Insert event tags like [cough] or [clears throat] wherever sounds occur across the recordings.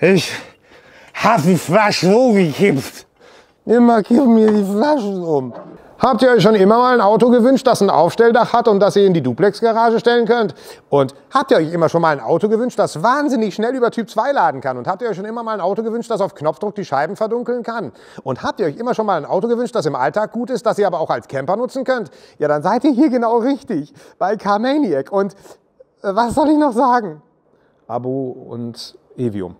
Ich hab die Flasche umgekippt. Immer kippen mir die Flaschen um. Habt ihr euch schon immer mal ein Auto gewünscht, das ein Aufstelldach hat und das ihr in die Duplex-Garage stellen könnt? Und habt ihr euch immer schon mal ein Auto gewünscht, das wahnsinnig schnell über Typ 2 laden kann? Und habt ihr euch schon immer mal ein Auto gewünscht, das auf Knopfdruck die Scheiben verdunkeln kann? Und habt ihr euch immer schon mal ein Auto gewünscht, das im Alltag gut ist, das ihr aber auch als Camper nutzen könnt? Ja, dann seid ihr hier genau richtig, bei Carmaniac. Und äh, was soll ich noch sagen? Abo und Evium.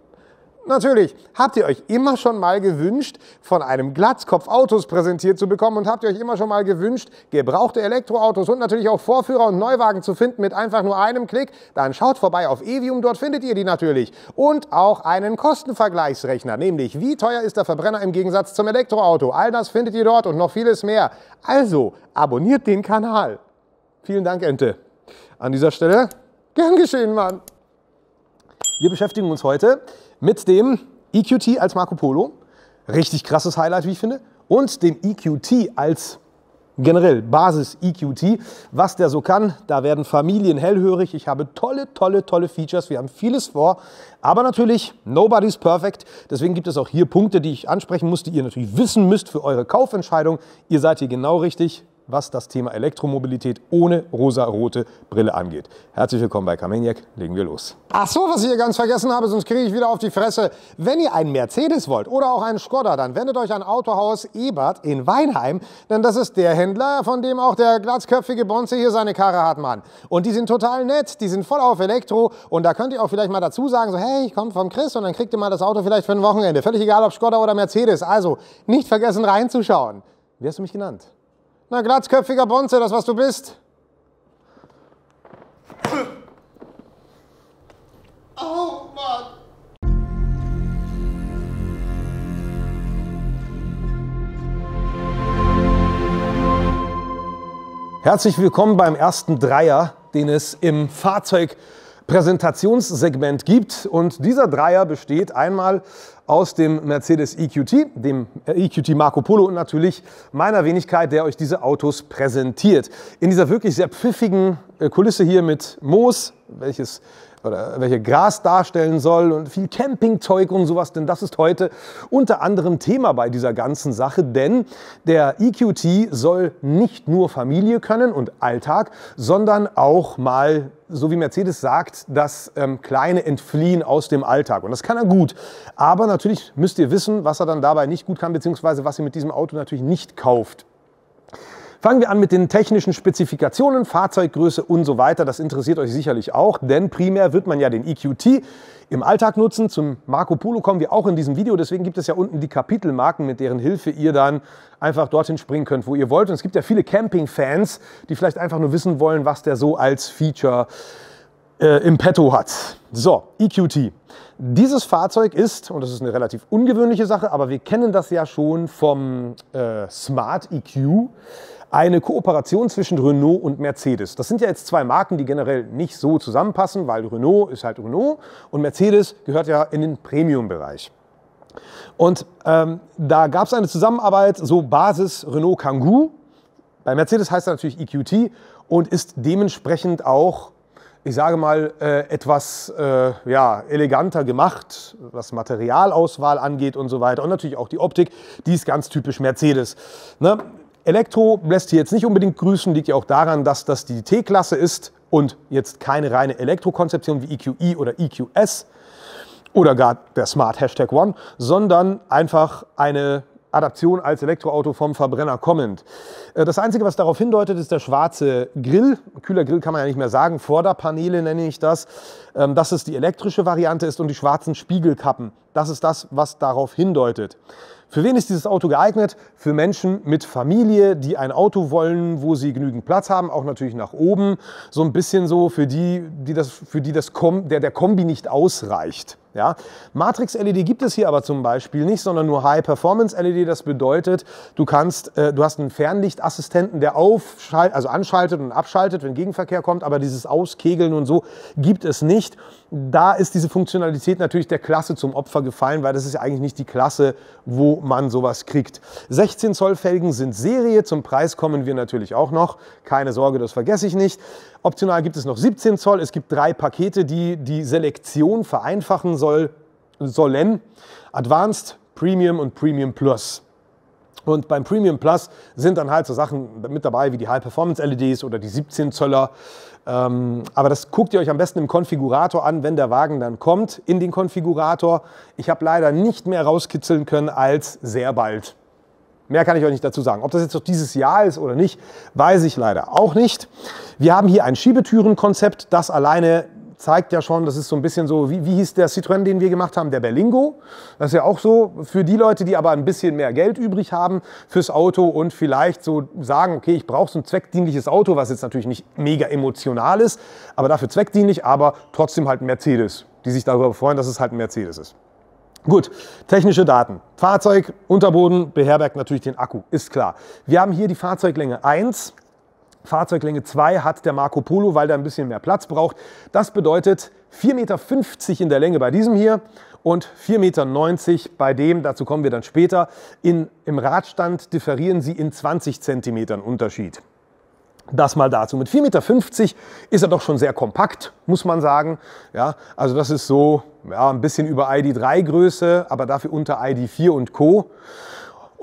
Natürlich, habt ihr euch immer schon mal gewünscht, von einem Glatzkopf Autos präsentiert zu bekommen und habt ihr euch immer schon mal gewünscht, gebrauchte Elektroautos und natürlich auch Vorführer und Neuwagen zu finden mit einfach nur einem Klick? Dann schaut vorbei auf Evium, dort findet ihr die natürlich. Und auch einen Kostenvergleichsrechner, nämlich wie teuer ist der Verbrenner im Gegensatz zum Elektroauto. All das findet ihr dort und noch vieles mehr. Also, abonniert den Kanal. Vielen Dank, Ente. An dieser Stelle, gern geschehen, Mann. Wir beschäftigen uns heute mit dem EQT als Marco Polo. Richtig krasses Highlight, wie ich finde. Und dem EQT als generell Basis EQT. Was der so kann, da werden Familien hellhörig. Ich habe tolle, tolle, tolle Features. Wir haben vieles vor. Aber natürlich, nobody's perfect. Deswegen gibt es auch hier Punkte, die ich ansprechen muss, die ihr natürlich wissen müsst für eure Kaufentscheidung. Ihr seid hier genau richtig was das Thema Elektromobilität ohne rosa-rote Brille angeht. Herzlich willkommen bei Kameniak, legen wir los. Ach so, was ich hier ganz vergessen habe, sonst kriege ich wieder auf die Fresse. Wenn ihr einen Mercedes wollt oder auch einen Skoda, dann wendet euch an Autohaus Ebert in Weinheim, denn das ist der Händler, von dem auch der glatzköpfige Bonze hier seine Karre hat, Mann. Und die sind total nett, die sind voll auf Elektro und da könnt ihr auch vielleicht mal dazu sagen, so hey, ich komme vom Chris und dann kriegt ihr mal das Auto vielleicht für ein Wochenende. Völlig egal, ob Skoda oder Mercedes. Also nicht vergessen reinzuschauen. Wie hast du mich genannt? Na, glatzköpfiger Bonze, das was du bist. Oh Mann. Herzlich willkommen beim ersten Dreier, den es im Fahrzeugpräsentationssegment gibt. Und dieser Dreier besteht einmal aus dem Mercedes EQT, dem EQT Marco Polo und natürlich meiner Wenigkeit, der euch diese Autos präsentiert. In dieser wirklich sehr pfiffigen äh, Kulisse hier mit Moos, welches oder welche Gras darstellen soll und viel Campingzeug und sowas, denn das ist heute unter anderem Thema bei dieser ganzen Sache, denn der EQT soll nicht nur Familie können und Alltag, sondern auch mal so wie Mercedes sagt, das ähm, kleine Entfliehen aus dem Alltag. Und das kann er gut. Aber natürlich müsst ihr wissen, was er dann dabei nicht gut kann, beziehungsweise was ihr mit diesem Auto natürlich nicht kauft. Fangen wir an mit den technischen Spezifikationen, Fahrzeuggröße und so weiter. Das interessiert euch sicherlich auch, denn primär wird man ja den EQT im Alltag nutzen. Zum Marco Polo kommen wir auch in diesem Video. Deswegen gibt es ja unten die Kapitelmarken, mit deren Hilfe ihr dann einfach dorthin springen könnt, wo ihr wollt. Und es gibt ja viele Camping-Fans, die vielleicht einfach nur wissen wollen, was der so als Feature äh, im Petto hat. So, EQT. Dieses Fahrzeug ist, und das ist eine relativ ungewöhnliche Sache, aber wir kennen das ja schon vom äh, Smart EQ, eine Kooperation zwischen Renault und Mercedes. Das sind ja jetzt zwei Marken, die generell nicht so zusammenpassen, weil Renault ist halt Renault und Mercedes gehört ja in den Premium-Bereich. Und ähm, da gab es eine Zusammenarbeit, so Basis Renault Kangoo. Bei Mercedes heißt er natürlich EQT und ist dementsprechend auch, ich sage mal, äh, etwas äh, ja, eleganter gemacht, was Materialauswahl angeht und so weiter. Und natürlich auch die Optik, die ist ganz typisch Mercedes. Ne? Elektro lässt hier jetzt nicht unbedingt grüßen, liegt ja auch daran, dass das die T-Klasse ist und jetzt keine reine Elektrokonzeption wie EQE oder EQS oder gar der Smart Hashtag One, sondern einfach eine Adaption als Elektroauto vom Verbrenner kommend. Äh, das Einzige, was darauf hindeutet, ist der schwarze Grill. Kühler Grill kann man ja nicht mehr sagen. Vorderpaneele nenne ich das. Ähm, dass es die elektrische Variante ist und die schwarzen Spiegelkappen. Das ist das, was darauf hindeutet. Für wen ist dieses Auto geeignet? Für Menschen mit Familie, die ein Auto wollen, wo sie genügend Platz haben, auch natürlich nach oben. So ein bisschen so für die, die das, für die das Kom der, der Kombi nicht ausreicht. Ja? Matrix-LED gibt es hier aber zum Beispiel nicht, sondern nur High-Performance-LED. Das bedeutet, du, kannst, äh, du hast einen Fernlichtassistenten, der aufschalt, also anschaltet und abschaltet, wenn Gegenverkehr kommt, aber dieses Auskegeln und so gibt es nicht. Da ist diese Funktionalität natürlich der Klasse zum Opfer gefallen, weil das ist ja eigentlich nicht die Klasse, wo man sowas kriegt. 16 Zoll Felgen sind Serie, zum Preis kommen wir natürlich auch noch. Keine Sorge, das vergesse ich nicht. Optional gibt es noch 17 Zoll. Es gibt drei Pakete, die die Selektion vereinfachen soll. sollen. Advanced, Premium und Premium Plus. Und beim Premium Plus sind dann halt so Sachen mit dabei wie die High Performance LEDs oder die 17 Zöller. Ähm, aber das guckt ihr euch am besten im Konfigurator an, wenn der Wagen dann kommt in den Konfigurator. Ich habe leider nicht mehr rauskitzeln können als sehr bald. Mehr kann ich euch nicht dazu sagen. Ob das jetzt noch dieses Jahr ist oder nicht, weiß ich leider auch nicht. Wir haben hier ein Schiebetürenkonzept, das alleine zeigt ja schon, das ist so ein bisschen so, wie, wie hieß der Citroën, den wir gemacht haben, der Berlingo. Das ist ja auch so für die Leute, die aber ein bisschen mehr Geld übrig haben fürs Auto und vielleicht so sagen, okay, ich brauche so ein zweckdienliches Auto, was jetzt natürlich nicht mega emotional ist, aber dafür zweckdienlich, aber trotzdem halt ein Mercedes, die sich darüber freuen, dass es halt ein Mercedes ist. Gut, technische Daten. Fahrzeug, Unterboden beherbergt natürlich den Akku, ist klar. Wir haben hier die Fahrzeuglänge 1, Fahrzeuglänge 2 hat der Marco Polo, weil der ein bisschen mehr Platz braucht. Das bedeutet 4,50 Meter in der Länge bei diesem hier und 4,90 Meter bei dem, dazu kommen wir dann später. In, Im Radstand differieren sie in 20 Zentimetern Unterschied. Das mal dazu. Mit 4,50 Meter ist er doch schon sehr kompakt, muss man sagen. Ja, also das ist so ja, ein bisschen über ID3 Größe, aber dafür unter ID4 und Co.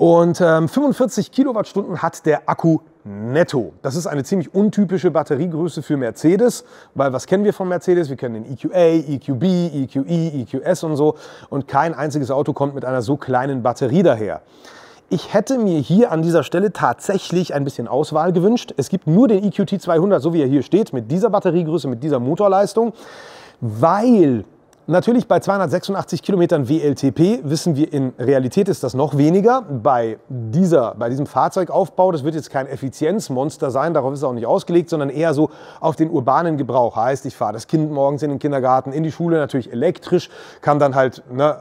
Und ähm, 45 Kilowattstunden hat der Akku netto. Das ist eine ziemlich untypische Batteriegröße für Mercedes, weil was kennen wir von Mercedes? Wir kennen den EQA, EQB, EQE, EQS und so. Und kein einziges Auto kommt mit einer so kleinen Batterie daher. Ich hätte mir hier an dieser Stelle tatsächlich ein bisschen Auswahl gewünscht. Es gibt nur den EQT 200, so wie er hier steht, mit dieser Batteriegröße, mit dieser Motorleistung, weil Natürlich bei 286 Kilometern WLTP wissen wir, in Realität ist das noch weniger. Bei, dieser, bei diesem Fahrzeugaufbau, das wird jetzt kein Effizienzmonster sein, darauf ist es auch nicht ausgelegt, sondern eher so auf den urbanen Gebrauch. Heißt, ich fahre das Kind morgens in den Kindergarten, in die Schule, natürlich elektrisch, kann dann halt ne,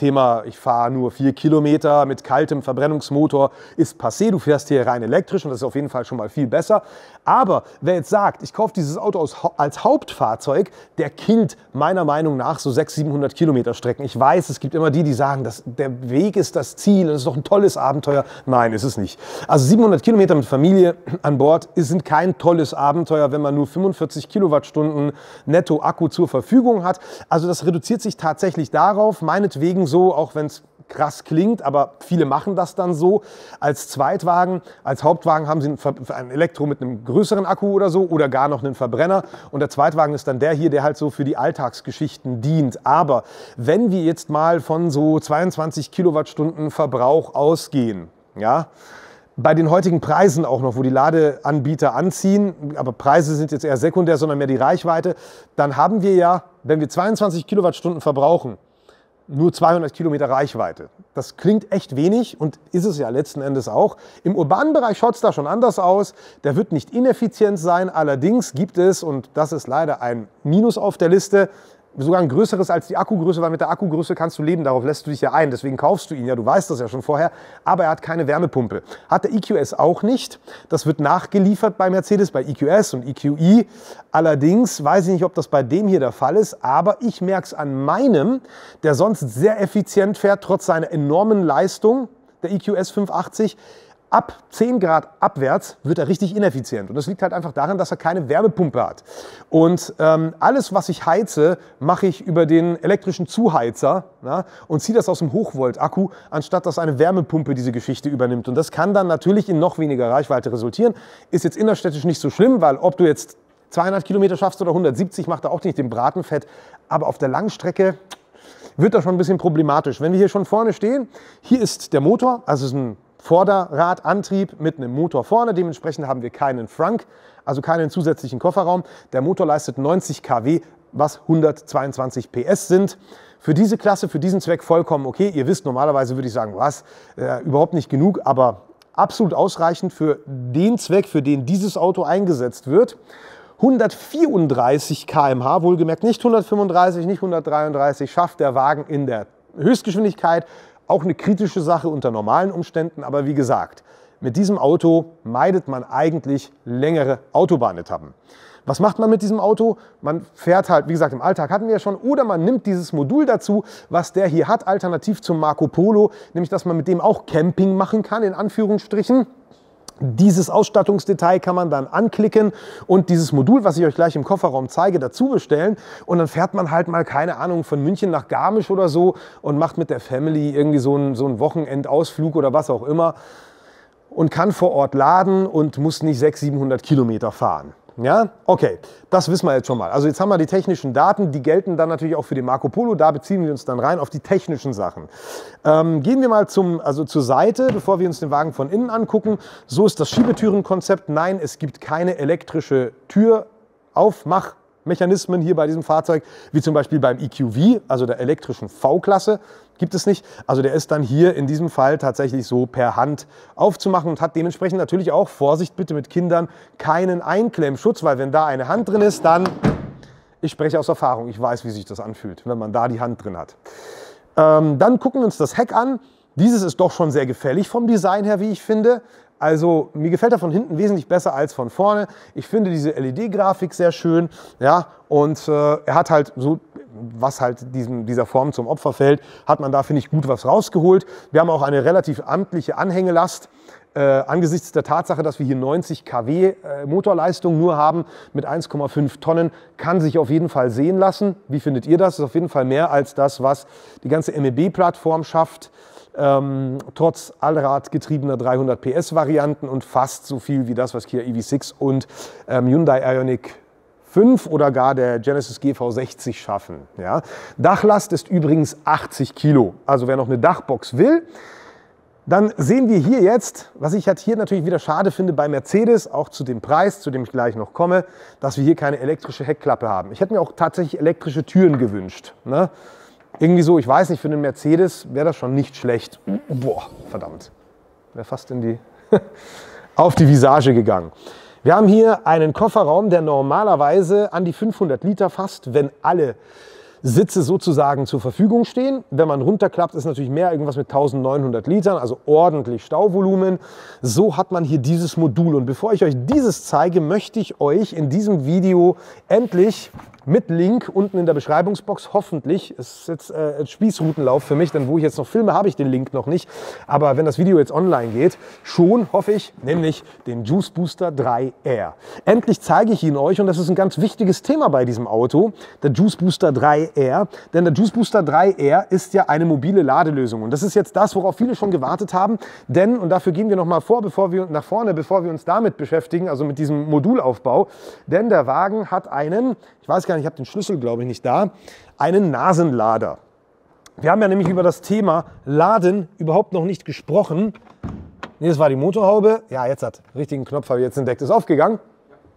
Thema, ich fahre nur vier Kilometer mit kaltem Verbrennungsmotor, ist passé. Du fährst hier rein elektrisch und das ist auf jeden Fall schon mal viel besser. Aber wer jetzt sagt, ich kaufe dieses Auto als Hauptfahrzeug, der killt meiner Meinung nach so 600, 700 Kilometer Strecken. Ich weiß, es gibt immer die, die sagen, dass der Weg ist das Ziel, das ist doch ein tolles Abenteuer. Nein, ist es nicht. Also 700 Kilometer mit Familie [clears throat] an Bord sind kein tolles Abenteuer, wenn man nur 45 Kilowattstunden netto Akku zur Verfügung hat. Also das reduziert sich tatsächlich darauf, meinetwegen so, auch wenn es krass klingt, aber viele machen das dann so. Als Zweitwagen, als Hauptwagen haben sie ein Elektro mit einem größeren Akku oder so oder gar noch einen Verbrenner. Und der Zweitwagen ist dann der hier, der halt so für die Alltagsgeschichten dient. Aber wenn wir jetzt mal von so 22 Kilowattstunden Verbrauch ausgehen, ja, bei den heutigen Preisen auch noch, wo die Ladeanbieter anziehen, aber Preise sind jetzt eher sekundär, sondern mehr die Reichweite, dann haben wir ja, wenn wir 22 Kilowattstunden verbrauchen, nur 200 Kilometer Reichweite. Das klingt echt wenig und ist es ja letzten Endes auch. Im urbanen Bereich schaut es da schon anders aus. Der wird nicht ineffizient sein. Allerdings gibt es, und das ist leider ein Minus auf der Liste, sogar ein größeres als die Akkugröße, weil mit der Akkugröße kannst du leben, darauf lässt du dich ja ein, deswegen kaufst du ihn ja, du weißt das ja schon vorher, aber er hat keine Wärmepumpe. Hat der EQS auch nicht, das wird nachgeliefert bei Mercedes, bei EQS und EQE, allerdings weiß ich nicht, ob das bei dem hier der Fall ist, aber ich merke es an meinem, der sonst sehr effizient fährt, trotz seiner enormen Leistung, der EQS 580, ab 10 Grad abwärts wird er richtig ineffizient. Und das liegt halt einfach daran, dass er keine Wärmepumpe hat. Und ähm, alles, was ich heize, mache ich über den elektrischen Zuheizer na, und ziehe das aus dem Hochvolt-Akku, anstatt dass eine Wärmepumpe diese Geschichte übernimmt. Und das kann dann natürlich in noch weniger Reichweite resultieren. Ist jetzt innerstädtisch nicht so schlimm, weil ob du jetzt 200 Kilometer schaffst oder 170, macht er auch nicht den Bratenfett. Aber auf der Langstrecke wird das schon ein bisschen problematisch. Wenn wir hier schon vorne stehen, hier ist der Motor, also es ist ein Vorderradantrieb mit einem Motor vorne. Dementsprechend haben wir keinen Frunk, also keinen zusätzlichen Kofferraum. Der Motor leistet 90 kW, was 122 PS sind. Für diese Klasse, für diesen Zweck vollkommen okay. Ihr wisst, normalerweise würde ich sagen, was, äh, überhaupt nicht genug, aber absolut ausreichend für den Zweck, für den dieses Auto eingesetzt wird. 134 km/h, wohlgemerkt nicht 135, nicht 133, schafft der Wagen in der Höchstgeschwindigkeit auch eine kritische Sache unter normalen Umständen, aber wie gesagt, mit diesem Auto meidet man eigentlich längere Autobahnetappen. Was macht man mit diesem Auto? Man fährt halt, wie gesagt, im Alltag hatten wir ja schon, oder man nimmt dieses Modul dazu, was der hier hat, alternativ zum Marco Polo, nämlich dass man mit dem auch Camping machen kann, in Anführungsstrichen. Dieses Ausstattungsdetail kann man dann anklicken und dieses Modul, was ich euch gleich im Kofferraum zeige, dazu bestellen. Und dann fährt man halt mal, keine Ahnung, von München nach Garmisch oder so und macht mit der Family irgendwie so einen, so einen Wochenendausflug oder was auch immer und kann vor Ort laden und muss nicht 600, 700 Kilometer fahren. Ja, okay, das wissen wir jetzt schon mal. Also jetzt haben wir die technischen Daten, die gelten dann natürlich auch für den Marco Polo. Da beziehen wir uns dann rein auf die technischen Sachen. Ähm, gehen wir mal zum, also zur Seite, bevor wir uns den Wagen von innen angucken. So ist das Schiebetürenkonzept. Nein, es gibt keine elektrische Türaufmach. Mechanismen hier bei diesem Fahrzeug, wie zum Beispiel beim EQV, also der elektrischen V-Klasse, gibt es nicht. Also der ist dann hier in diesem Fall tatsächlich so per Hand aufzumachen und hat dementsprechend natürlich auch, Vorsicht bitte mit Kindern, keinen Einklemmschutz, weil wenn da eine Hand drin ist, dann, ich spreche aus Erfahrung, ich weiß, wie sich das anfühlt, wenn man da die Hand drin hat. Ähm, dann gucken wir uns das Heck an. Dieses ist doch schon sehr gefällig vom Design her, wie ich finde. Also mir gefällt er von hinten wesentlich besser als von vorne. Ich finde diese LED-Grafik sehr schön. Ja, und äh, er hat halt so, was halt diesem, dieser Form zum Opfer fällt, hat man da, finde ich, gut was rausgeholt. Wir haben auch eine relativ amtliche Anhängelast. Äh, angesichts der Tatsache, dass wir hier 90 kW äh, Motorleistung nur haben mit 1,5 Tonnen, kann sich auf jeden Fall sehen lassen. Wie findet ihr das? Das ist auf jeden Fall mehr als das, was die ganze MEB-Plattform schafft ähm, trotz allradgetriebener 300 PS Varianten und fast so viel wie das, was Kia EV6 und ähm, Hyundai Ioniq 5 oder gar der Genesis GV60 schaffen. Ja. Dachlast ist übrigens 80 Kilo. Also wer noch eine Dachbox will, dann sehen wir hier jetzt, was ich halt hier natürlich wieder schade finde bei Mercedes, auch zu dem Preis, zu dem ich gleich noch komme, dass wir hier keine elektrische Heckklappe haben. Ich hätte mir auch tatsächlich elektrische Türen gewünscht. Ne? Irgendwie so, ich weiß nicht, für einen Mercedes wäre das schon nicht schlecht. Boah, verdammt. Wäre fast in die [laughs] auf die Visage gegangen. Wir haben hier einen Kofferraum, der normalerweise an die 500 Liter fasst, wenn alle Sitze sozusagen zur Verfügung stehen. Wenn man runterklappt, ist natürlich mehr, irgendwas mit 1900 Litern, also ordentlich Stauvolumen. So hat man hier dieses Modul. Und bevor ich euch dieses zeige, möchte ich euch in diesem Video endlich mit Link unten in der Beschreibungsbox. Hoffentlich. Es ist jetzt äh, ein Spießrutenlauf für mich, denn wo ich jetzt noch filme, habe ich den Link noch nicht. Aber wenn das Video jetzt online geht, schon hoffe ich, nämlich den Juice Booster 3R. Endlich zeige ich ihn euch und das ist ein ganz wichtiges Thema bei diesem Auto, der Juice Booster 3R. Denn der Juice Booster 3R ist ja eine mobile Ladelösung und das ist jetzt das, worauf viele schon gewartet haben. Denn, und dafür gehen wir noch mal vor, bevor wir nach vorne, bevor wir uns damit beschäftigen, also mit diesem Modulaufbau, denn der Wagen hat einen, weiß gar nicht, ich habe den Schlüssel, glaube ich, nicht da, einen Nasenlader. Wir haben ja nämlich über das Thema Laden überhaupt noch nicht gesprochen. Nee, das war die Motorhaube. Ja, jetzt hat richtigen Knopf habe ich jetzt entdeckt. Ist aufgegangen?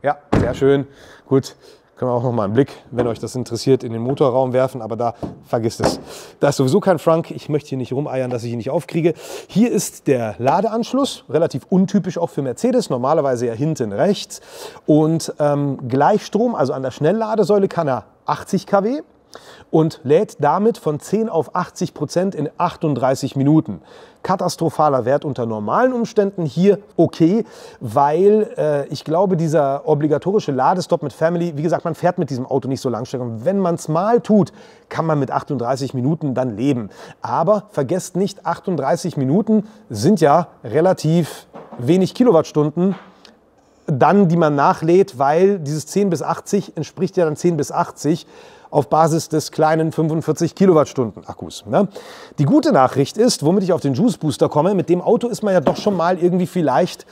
Ja, sehr schön. Gut. Können wir auch noch mal einen Blick, wenn euch das interessiert, in den Motorraum werfen, aber da vergisst es. Da ist sowieso kein Frank. Ich möchte hier nicht rumeiern, dass ich ihn nicht aufkriege. Hier ist der Ladeanschluss, relativ untypisch auch für Mercedes, normalerweise ja hinten rechts. Und ähm, Gleichstrom, also an der Schnellladesäule kann er 80 kW und lädt damit von 10 auf 80 Prozent in 38 Minuten. Katastrophaler Wert unter normalen Umständen hier okay, weil äh, ich glaube, dieser obligatorische Ladestopp mit Family, wie gesagt, man fährt mit diesem Auto nicht so Langstrecken. Wenn man es mal tut, kann man mit 38 Minuten dann leben. Aber vergesst nicht, 38 Minuten sind ja relativ wenig Kilowattstunden dann, die man nachlädt, weil dieses 10 bis 80 entspricht ja dann 10 bis 80 auf Basis des kleinen 45 Kilowattstunden Akkus. Ne? Die gute Nachricht ist, womit ich auf den Juice Booster komme, mit dem Auto ist man ja doch schon mal irgendwie vielleicht,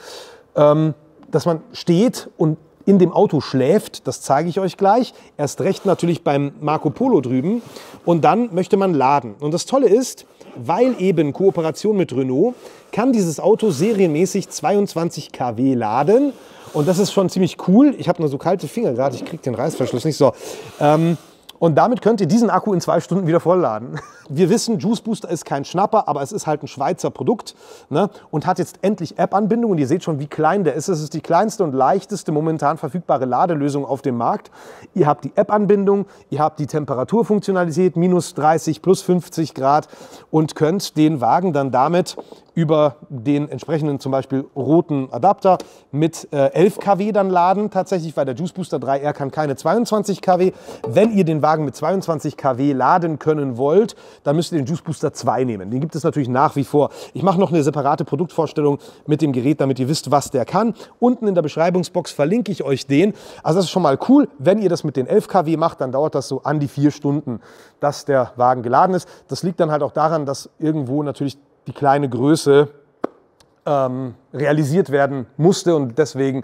ähm, dass man steht und in dem Auto schläft, das zeige ich euch gleich. Erst recht natürlich beim Marco Polo drüben. Und dann möchte man laden. Und das Tolle ist, weil eben Kooperation mit Renault, kann dieses Auto serienmäßig 22 kW laden. Und das ist schon ziemlich cool. Ich habe nur so kalte Finger gerade, ich kriege den Reißverschluss nicht so. Ähm, und damit könnt ihr diesen Akku in zwei Stunden wieder vollladen. Wir wissen, Juice Booster ist kein Schnapper, aber es ist halt ein Schweizer Produkt ne? und hat jetzt endlich App-Anbindung. Und ihr seht schon, wie klein der ist. Es ist die kleinste und leichteste momentan verfügbare Ladelösung auf dem Markt. Ihr habt die App-Anbindung, ihr habt die Temperaturfunktionalität, minus 30, plus 50 Grad und könnt den Wagen dann damit über den entsprechenden zum Beispiel roten Adapter mit äh, 11 kW dann laden tatsächlich, weil der Juice Booster 3R kann keine 22 kW. Wenn ihr den Wagen mit 22 kW laden können wollt, dann müsst ihr den Juice Booster 2 nehmen. Den gibt es natürlich nach wie vor. Ich mache noch eine separate Produktvorstellung mit dem Gerät, damit ihr wisst, was der kann. Unten in der Beschreibungsbox verlinke ich euch den. Also das ist schon mal cool. Wenn ihr das mit den 11 kW macht, dann dauert das so an die vier Stunden, dass der Wagen geladen ist. Das liegt dann halt auch daran, dass irgendwo natürlich die kleine Größe ähm, realisiert werden musste und deswegen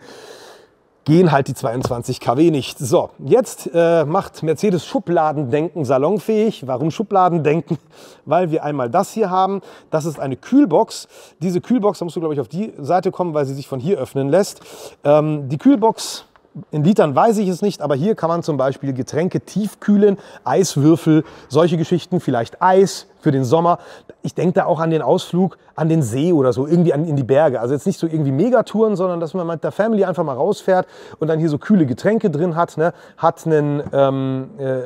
gehen halt die 22 kW nicht. So, jetzt äh, macht Mercedes Schubladendenken salonfähig. Warum Schubladendenken? [laughs] Weil wir einmal das hier haben. Das ist eine Kühlbox. Diese Kühlbox, da musst du, glaube ich, auf die Seite kommen, weil sie sich von hier öffnen lässt. Ähm, die Kühlbox in Litern weiß ich es nicht, aber hier kann man zum Beispiel Getränke tiefkühlen, Eiswürfel, solche Geschichten, vielleicht Eis für den Sommer. Ich denke da auch an den Ausflug an den See oder so, irgendwie an, in die Berge. Also jetzt nicht so irgendwie Megatouren, sondern dass man mit der Family einfach mal rausfährt und dann hier so kühle Getränke drin hat, ne? hat einen ähm, äh,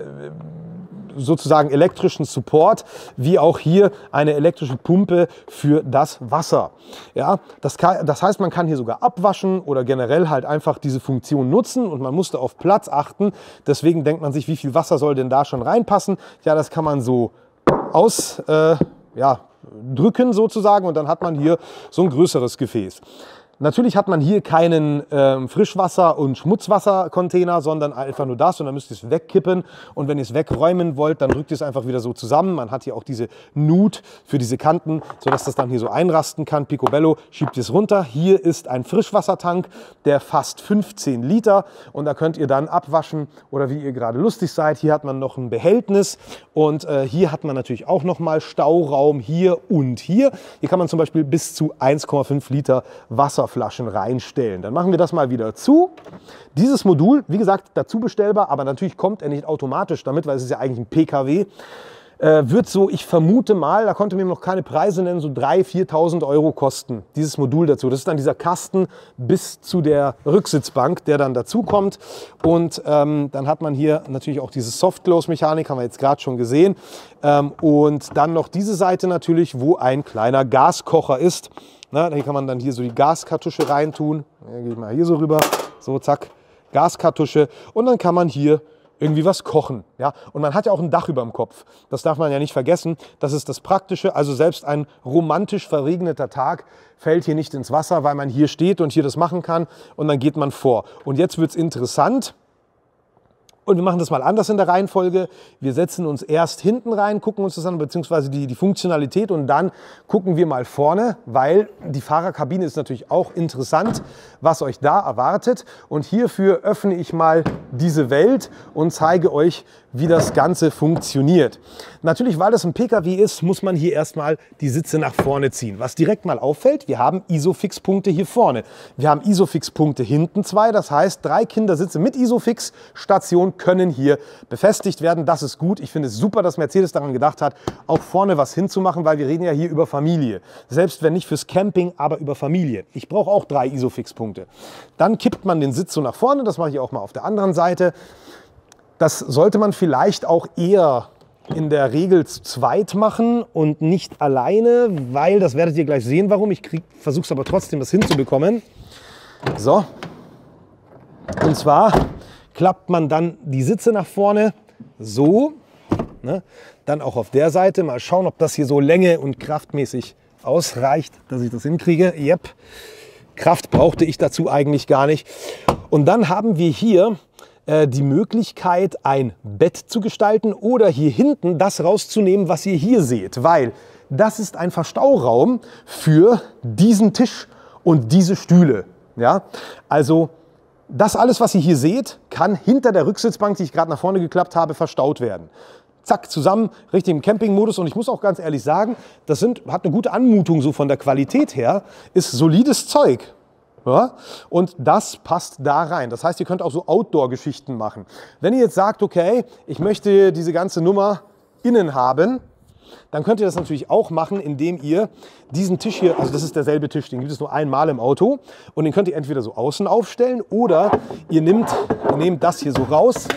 sozusagen elektrischen Support, wie auch hier eine elektrische Pumpe für das Wasser. Ja, das, kann, das heißt, man kann hier sogar abwaschen oder generell halt einfach diese Funktion nutzen und man musste auf Platz achten. Deswegen denkt man sich, wie viel Wasser soll denn da schon reinpassen? Ja, das kann man so aus, äh, ja, drücken sozusagen und dann hat man hier so ein größeres Gefäß. Natürlich hat man hier keinen ähm, Frischwasser- und Schmutzwassercontainer, sondern einfach nur das und dann müsst ihr es wegkippen. Und wenn ihr es wegräumen wollt, dann drückt ihr es einfach wieder so zusammen. Man hat hier auch diese Nut für diese Kanten, sodass das dann hier so einrasten kann. Picobello schiebt es runter. Hier ist ein Frischwassertank, der fasst 15 Liter und da könnt ihr dann abwaschen oder wie ihr gerade lustig seid. Hier hat man noch ein Behältnis und äh, hier hat man natürlich auch noch mal Stauraum hier und hier. Hier kann man zum Beispiel bis zu 1,5 Liter Wasser Wasserflaschen reinstellen. Dann machen wir das mal wieder zu. Dieses Modul, wie gesagt, dazu bestellbar, aber natürlich kommt er nicht automatisch damit, weil es ist ja eigentlich ein PKW äh, wird so, ich vermute mal, da konnte mir noch keine Preise nennen, so 3.000, 4.000 Euro kosten, dieses Modul dazu. Das ist dann dieser Kasten bis zu der Rücksitzbank, der dann dazu kommt. Und ähm, dann hat man hier natürlich auch diese Soft-Close-Mechanik, haben wir jetzt gerade schon gesehen. Ähm, und dann noch diese Seite natürlich, wo ein kleiner Gaskocher ist. Na, hier kann man dann hier so die Gaskartusche reintun. Ja, gehe ich mal hier so rüber. So, zack, Gaskartusche. Und dann kann man hier irgendwie was kochen. Ja? Und man hat ja auch ein Dach über dem Kopf. Das darf man ja nicht vergessen. Das ist das Praktische. Also selbst ein romantisch verregneter Tag fällt hier nicht ins Wasser, weil man hier steht und hier das machen kann. Und dann geht man vor. Und jetzt wird es interessant. Und wir machen das mal anders in der Reihenfolge. Wir setzen uns erst hinten rein, gucken uns das an, beziehungsweise die, die Funktionalität und dann gucken wir mal vorne, weil die Fahrerkabine ist natürlich auch interessant, was euch da erwartet. Und hierfür öffne ich mal diese Welt und zeige euch, wie das Ganze funktioniert. Natürlich, weil das ein Pkw ist, muss man hier erstmal die Sitze nach vorne ziehen. Was direkt mal auffällt, wir haben Isofix-Punkte hier vorne. Wir haben Isofix-Punkte hinten zwei, das heißt, drei Kindersitze mit Isofix-Station können hier befestigt werden. Das ist gut. Ich finde es super, dass Mercedes daran gedacht hat, auch vorne was hinzumachen, weil wir reden ja hier über Familie. Selbst wenn nicht fürs Camping, aber über Familie. Ich brauche auch drei Isofix-Punkte. Dann kippt man den Sitz so nach vorne, das mache ich auch mal auf der anderen Seite. Das sollte man vielleicht auch eher in der Regel zu zweit machen und nicht alleine, weil, das werdet ihr gleich sehen, warum. Ich versuche es aber trotzdem, das hinzubekommen. So. Und zwar klappt man dann die Sitze nach vorne so. Ne? Dann auch auf der Seite. Mal schauen, ob das hier so länge- und kraftmäßig ausreicht, dass ich das hinkriege. Yep. Kraft brauchte ich dazu eigentlich gar nicht. Und dann haben wir hier die Möglichkeit, ein Bett zu gestalten oder hier hinten das rauszunehmen, was ihr hier seht, weil das ist ein Verstauraum für diesen Tisch und diese Stühle. Ja? Also das alles, was ihr hier seht, kann hinter der Rücksitzbank, die ich gerade nach vorne geklappt habe, verstaut werden. Zack, zusammen, richtig im Campingmodus. Und ich muss auch ganz ehrlich sagen, das sind, hat eine gute Anmutung so von der Qualität her, ist solides Zeug. Ja? Und das passt da rein. Das heißt, ihr könnt auch so Outdoor-Geschichten machen. Wenn ihr jetzt sagt, okay, ich möchte diese ganze Nummer innen haben, dann könnt ihr das natürlich auch machen, indem ihr diesen Tisch hier, also das ist derselbe Tisch, den gibt es nur einmal im Auto und den könnt ihr entweder so außen aufstellen oder ihr nehmt, ihr nehmt das hier so raus.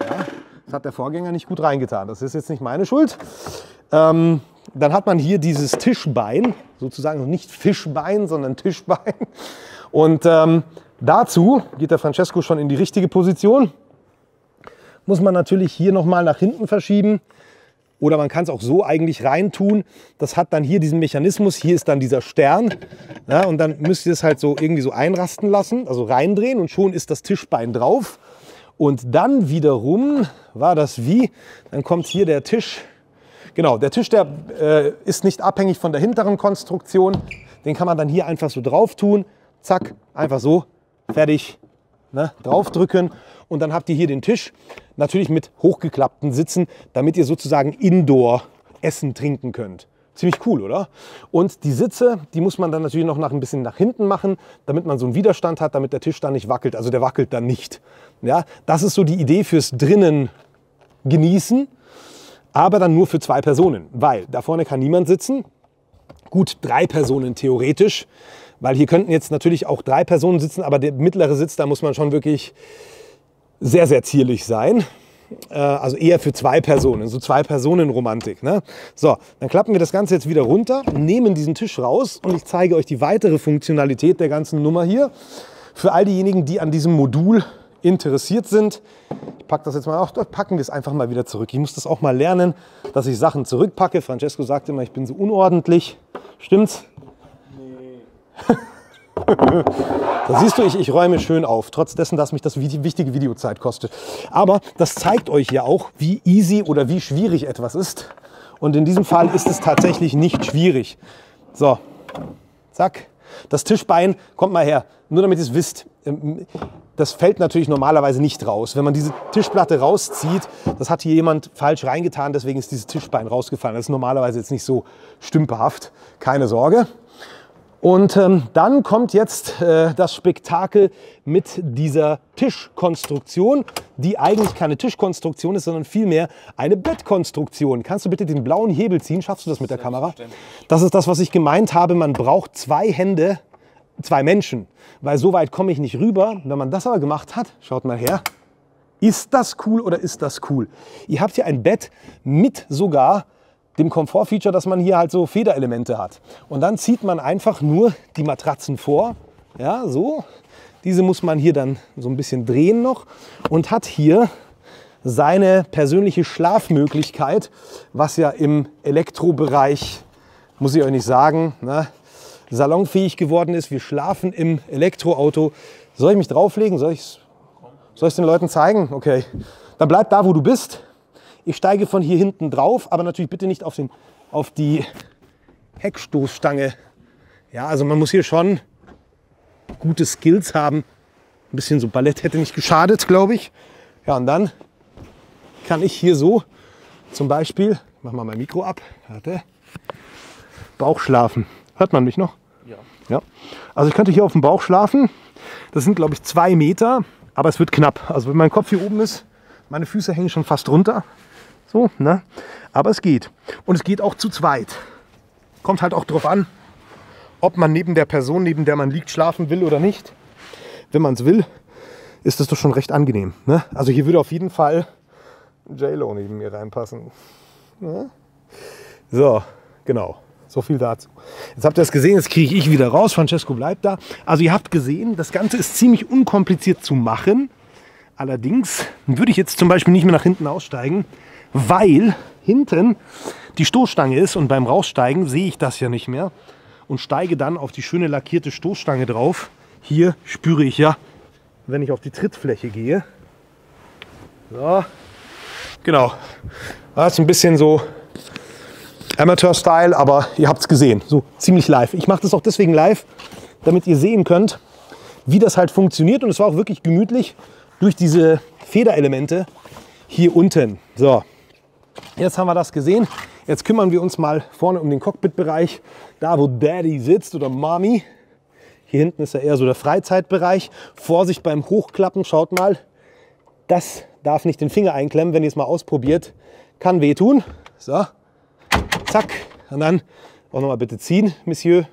Ja, das hat der Vorgänger nicht gut reingetan, das ist jetzt nicht meine Schuld. Ähm, dann hat man hier dieses Tischbein, sozusagen nicht Fischbein, sondern Tischbein. Und ähm, dazu geht der Francesco schon in die richtige Position. Muss man natürlich hier nochmal nach hinten verschieben. Oder man kann es auch so eigentlich reintun. Das hat dann hier diesen Mechanismus. Hier ist dann dieser Stern. Ja, und dann müsst ihr es halt so irgendwie so einrasten lassen, also reindrehen und schon ist das Tischbein drauf. Und dann wiederum war das wie, dann kommt hier der Tisch. Genau, der Tisch, der äh, ist nicht abhängig von der hinteren Konstruktion. Den kann man dann hier einfach so drauf tun. Zack, einfach so, fertig, ne, draufdrücken. Und dann habt ihr hier den Tisch, natürlich mit hochgeklappten Sitzen, damit ihr sozusagen indoor essen, trinken könnt. Ziemlich cool, oder? Und die Sitze, die muss man dann natürlich noch nach ein bisschen nach hinten machen, damit man so einen Widerstand hat, damit der Tisch dann nicht wackelt. Also der wackelt dann nicht. Ja, das ist so die Idee fürs drinnen genießen, aber dann nur für zwei Personen, weil da vorne kann niemand sitzen. Gut, drei Personen theoretisch, weil hier könnten jetzt natürlich auch drei Personen sitzen, aber der mittlere Sitz, da muss man schon wirklich sehr, sehr zierlich sein. Äh, also eher für zwei Personen, so zwei Personen Romantik. Ne? So, dann klappen wir das Ganze jetzt wieder runter, nehmen diesen Tisch raus und ich zeige euch die weitere Funktionalität der ganzen Nummer hier. Für all diejenigen, die an diesem Modul interessiert sind. Ich packe das jetzt mal auch, packen wir es einfach mal wieder zurück. Ich muss das auch mal lernen, dass ich Sachen zurückpacke. Francesco sagt immer, ich bin so unordentlich. Stimmt's? Nee. [laughs] da siehst du, ich, ich räume schön auf, trotz dessen, dass mich das wichtige Videozeit kostet. Aber das zeigt euch ja auch, wie easy oder wie schwierig etwas ist. Und in diesem Fall ist es tatsächlich nicht schwierig. So, zack. Das Tischbein, kommt mal her, nur damit ihr es wisst. Ähm, das fällt natürlich normalerweise nicht raus. Wenn man diese Tischplatte rauszieht, das hat hier jemand falsch reingetan, deswegen ist dieses Tischbein rausgefallen. Das ist normalerweise jetzt nicht so stümperhaft, keine Sorge. Und ähm, dann kommt jetzt äh, das Spektakel mit dieser Tischkonstruktion, die eigentlich keine Tischkonstruktion ist, sondern vielmehr eine Bettkonstruktion. Kannst du bitte den blauen Hebel ziehen? Schaffst du das mit der Kamera? Das ist das, was ich gemeint habe. Man braucht zwei Hände, zwei Menschen, weil so weit komme ich nicht rüber. Wenn man das aber gemacht hat, schaut mal her, ist das cool oder ist das cool? Ihr habt hier ein Bett mit sogar dem Komfortfeature, dass man hier halt so Federelemente hat. Und dann zieht man einfach nur die Matratzen vor, ja, so. Diese muss man hier dann so ein bisschen drehen noch und hat hier seine persönliche Schlafmöglichkeit, was ja im Elektrobereich, muss ich euch nicht sagen, ne, salonfähig geworden ist. Wir schlafen im Elektroauto. Soll ich mich drauflegen? Soll ich es den Leuten zeigen? Okay. Dann bleib da, wo du bist. Ich steige von hier hinten drauf, aber natürlich bitte nicht auf, den, auf die Heckstoßstange. Ja, also man muss hier schon gute Skills haben. Ein bisschen so Ballett hätte nicht geschadet, glaube ich. Ja, und dann kann ich hier so zum Beispiel, ich mach mal mein Mikro ab, warte, Bauch schlafen. Hört man mich noch? Ja. ja. Also ich könnte hier auf dem Bauch schlafen. Das sind, glaube ich, zwei Meter, aber es wird knapp. Also wenn mein Kopf hier oben ist, meine Füße hängen schon fast runter. So, ne? Aber es geht. Und es geht auch zu zweit. Kommt halt auch drauf an, ob man neben der Person, neben der man liegt, schlafen will oder nicht. Wenn man es will, ist das doch schon recht angenehm. Ne? Also hier würde auf jeden Fall J-Lo neben mir reinpassen. Ne? So, genau. So viel dazu. Jetzt habt ihr es gesehen, jetzt kriege ich wieder raus. Francesco bleibt da. Also ihr habt gesehen, das Ganze ist ziemlich unkompliziert zu machen. Allerdings würde ich jetzt zum Beispiel nicht mehr nach hinten aussteigen, weil hinten die Stoßstange ist und beim Raussteigen sehe ich das ja nicht mehr und steige dann auf die schöne lackierte Stoßstange drauf. Hier spüre ich ja, wenn ich auf die Trittfläche gehe. So, genau. Das ist ein bisschen so Amateur-Style, aber ihr habt es gesehen, so ziemlich live. Ich mache das auch deswegen live, damit ihr sehen könnt, wie das halt funktioniert. Und es war auch wirklich gemütlich durch diese Federelemente hier unten. So, Jetzt haben wir das gesehen. Jetzt kümmern wir uns mal vorne um den Cockpit-Bereich, da wo Daddy sitzt oder Mami. Hier hinten ist ja eher so der Freizeitbereich. Vorsicht beim Hochklappen, schaut mal. Das darf nicht den Finger einklemmen, wenn ihr es mal ausprobiert. Kann wehtun. So, zack. Und dann auch nochmal bitte ziehen, Monsieur.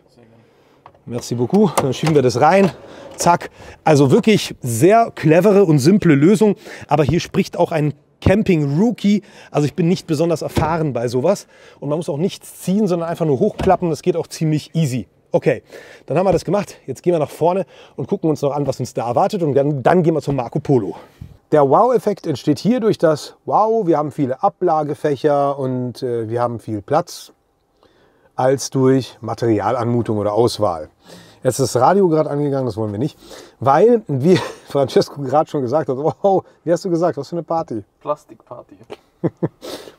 Merci beaucoup. Dann schieben wir das rein. Zack. Also wirklich sehr clevere und simple Lösung. Aber hier spricht auch ein Camping-Rookie. Also ich bin nicht besonders erfahren bei sowas. Und man muss auch nichts ziehen, sondern einfach nur hochklappen. Das geht auch ziemlich easy. Okay, dann haben wir das gemacht. Jetzt gehen wir nach vorne und gucken uns noch an, was uns da erwartet. Und dann, dann gehen wir zum Marco Polo. Der Wow-Effekt entsteht hier durch das Wow, wir haben viele Ablagefächer und äh, wir haben viel Platz, als durch Materialanmutung oder Auswahl. Jetzt ist das Radio gerade angegangen, das wollen wir nicht, weil, wie [laughs] Francesco gerade schon gesagt hat, wow, wie hast du gesagt, was für eine Party? Plastikparty. [laughs]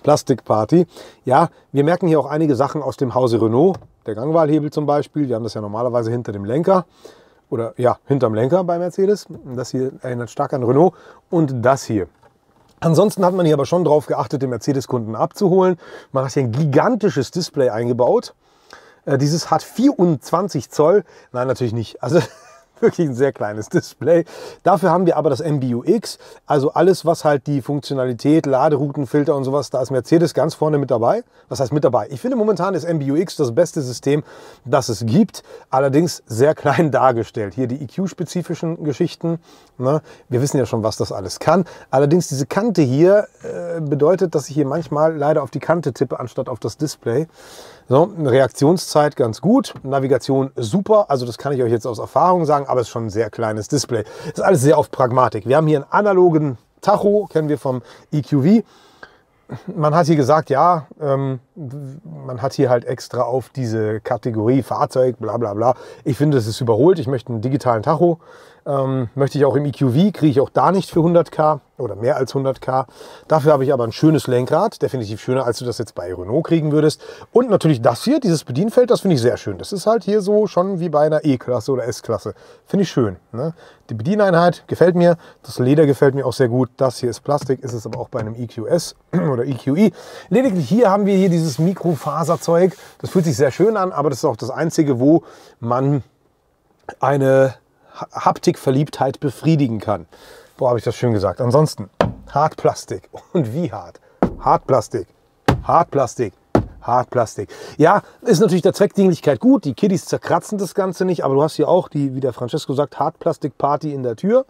Plastikparty. Ja, wir merken hier auch einige Sachen aus dem Hause Renault. Der Gangwahlhebel zum Beispiel, wir haben das ja normalerweise hinter dem Lenker oder ja, hinterm Lenker bei Mercedes. Das hier erinnert stark an Renault und das hier. Ansonsten hat man hier aber schon darauf geachtet, den Mercedes-Kunden abzuholen. Man hat hier ein gigantisches Display eingebaut. Äh, dieses hat 24 Zoll. Nein, natürlich nicht. Also [laughs] wirklich ein sehr kleines Display. Dafür haben wir aber das MBUX, also alles, was halt die Funktionalität, Laderoutenfilter und sowas, da ist Mercedes ganz vorne mit dabei. Was heißt mit dabei? Ich finde momentan ist MBUX das beste System, das es gibt, allerdings sehr klein [laughs] dargestellt. Hier die EQ-spezifischen Geschichten, ne? wir wissen ja schon, was das alles kann. Allerdings diese Kante hier äh, bedeutet, dass ich hier manchmal leider auf die Kante tippe, anstatt auf das Display. So, Reaktionszeit ganz gut, Navigation super, also das kann ich euch jetzt aus Erfahrung sagen, aber es ist schon ein sehr kleines Display. Ist alles sehr auf Pragmatik. Wir haben hier einen analogen Tacho, kennen wir vom EQV. Man hat hier gesagt, ja, ähm, man hat hier halt extra auf diese Kategorie Fahrzeug, bla bla bla. Ich finde, das ist überholt. Ich möchte einen digitalen Tacho. Ähm, möchte ich auch im EQV, kriege ich auch da nicht für 100k oder mehr als 100k. Dafür habe ich aber ein schönes Lenkrad, definitiv schöner, als du das jetzt bei Renault kriegen würdest. Und natürlich das hier, dieses Bedienfeld, das finde ich sehr schön. Das ist halt hier so schon wie bei einer E-Klasse oder S-Klasse. Finde ich schön. Ne? Die Bedieneinheit gefällt mir, das Leder gefällt mir auch sehr gut. Das hier ist Plastik, ist es aber auch bei einem EQS [clears throat] oder EQE. Lediglich hier haben wir hier dieses Mikrofaserzeug. Das fühlt sich sehr schön an, aber das ist auch das Einzige, wo man eine Haptikverliebtheit befriedigen kann. Boah, habe ich das schön gesagt. Ansonsten Hartplastik. [laughs] Und wie hart? Hartplastik. Hartplastik. Hartplastik. Ja, ist natürlich der Zweckdinglichkeit gut. Die Kiddies zerkratzen das Ganze nicht, aber du hast hier auch die, wie der Francesco sagt, Hartplastik-Party in der Tür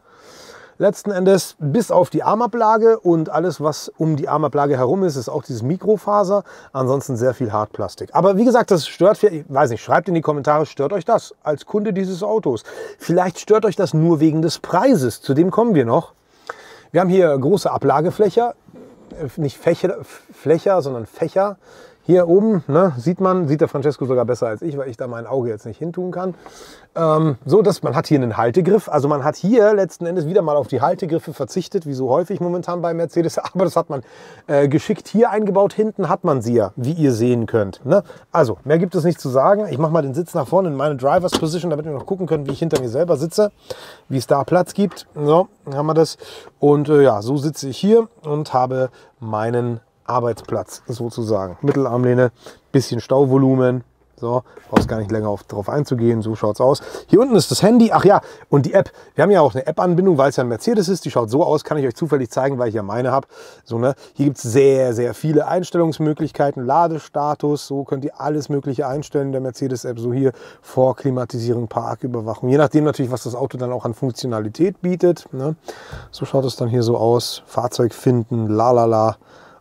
letzten Endes bis auf die Armablage und alles, was um die Armablage herum ist, ist auch dieses Mikrofaser. Ansonsten sehr viel Hartplastik. Aber wie gesagt, das stört, ich weiß nicht, schreibt in die Kommentare, stört euch das als Kunde dieses Autos? Vielleicht stört euch das nur wegen des Preises. Zu dem kommen wir noch. Wir haben hier große Ablagefläche, äh, nicht Fächer, Flächer, sondern Fächer. Hier oben ne, sieht man, sieht der Francesco sogar besser als ich, weil ich da mein Auge jetzt nicht hintun kann. Ähm, so, dass man hat hier einen Haltegriff. Also man hat hier letzten Endes wieder mal auf die Haltegriffe verzichtet, wie so häufig momentan bei Mercedes. [laughs] Aber das hat man äh, geschickt hier eingebaut. Hinten hat man sie ja, wie ihr sehen könnt. Ne? Also, mehr gibt es nicht zu sagen. Ich mache mal den Sitz nach vorne in meine Drivers Position, damit wir noch gucken können, wie ich hinter mir selber sitze, wie es da Platz gibt. So, haben wir das. Und äh, ja, so sitze ich hier und habe meinen Arbeitsplatz sozusagen. Mittelarmlehne, bisschen Stauvolumen. So, brauchst gar nicht länger auf, drauf einzugehen, so schaut es aus. Hier unten ist das Handy, ach ja, und die App. Wir haben ja auch eine App-Anbindung, weil es ja ein Mercedes ist, die schaut so aus, kann ich euch zufällig zeigen, weil ich ja meine habe. So, ne? Hier gibt es sehr, sehr viele Einstellungsmöglichkeiten, Ladestatus, so könnt ihr alles mögliche einstellen in der Mercedes-App, so hier Vorklimatisierung, Parküberwachung, je nachdem natürlich, was das Auto dann auch an Funktionalität bietet. Ne? So schaut es dann hier so aus, Fahrzeug finden, lalala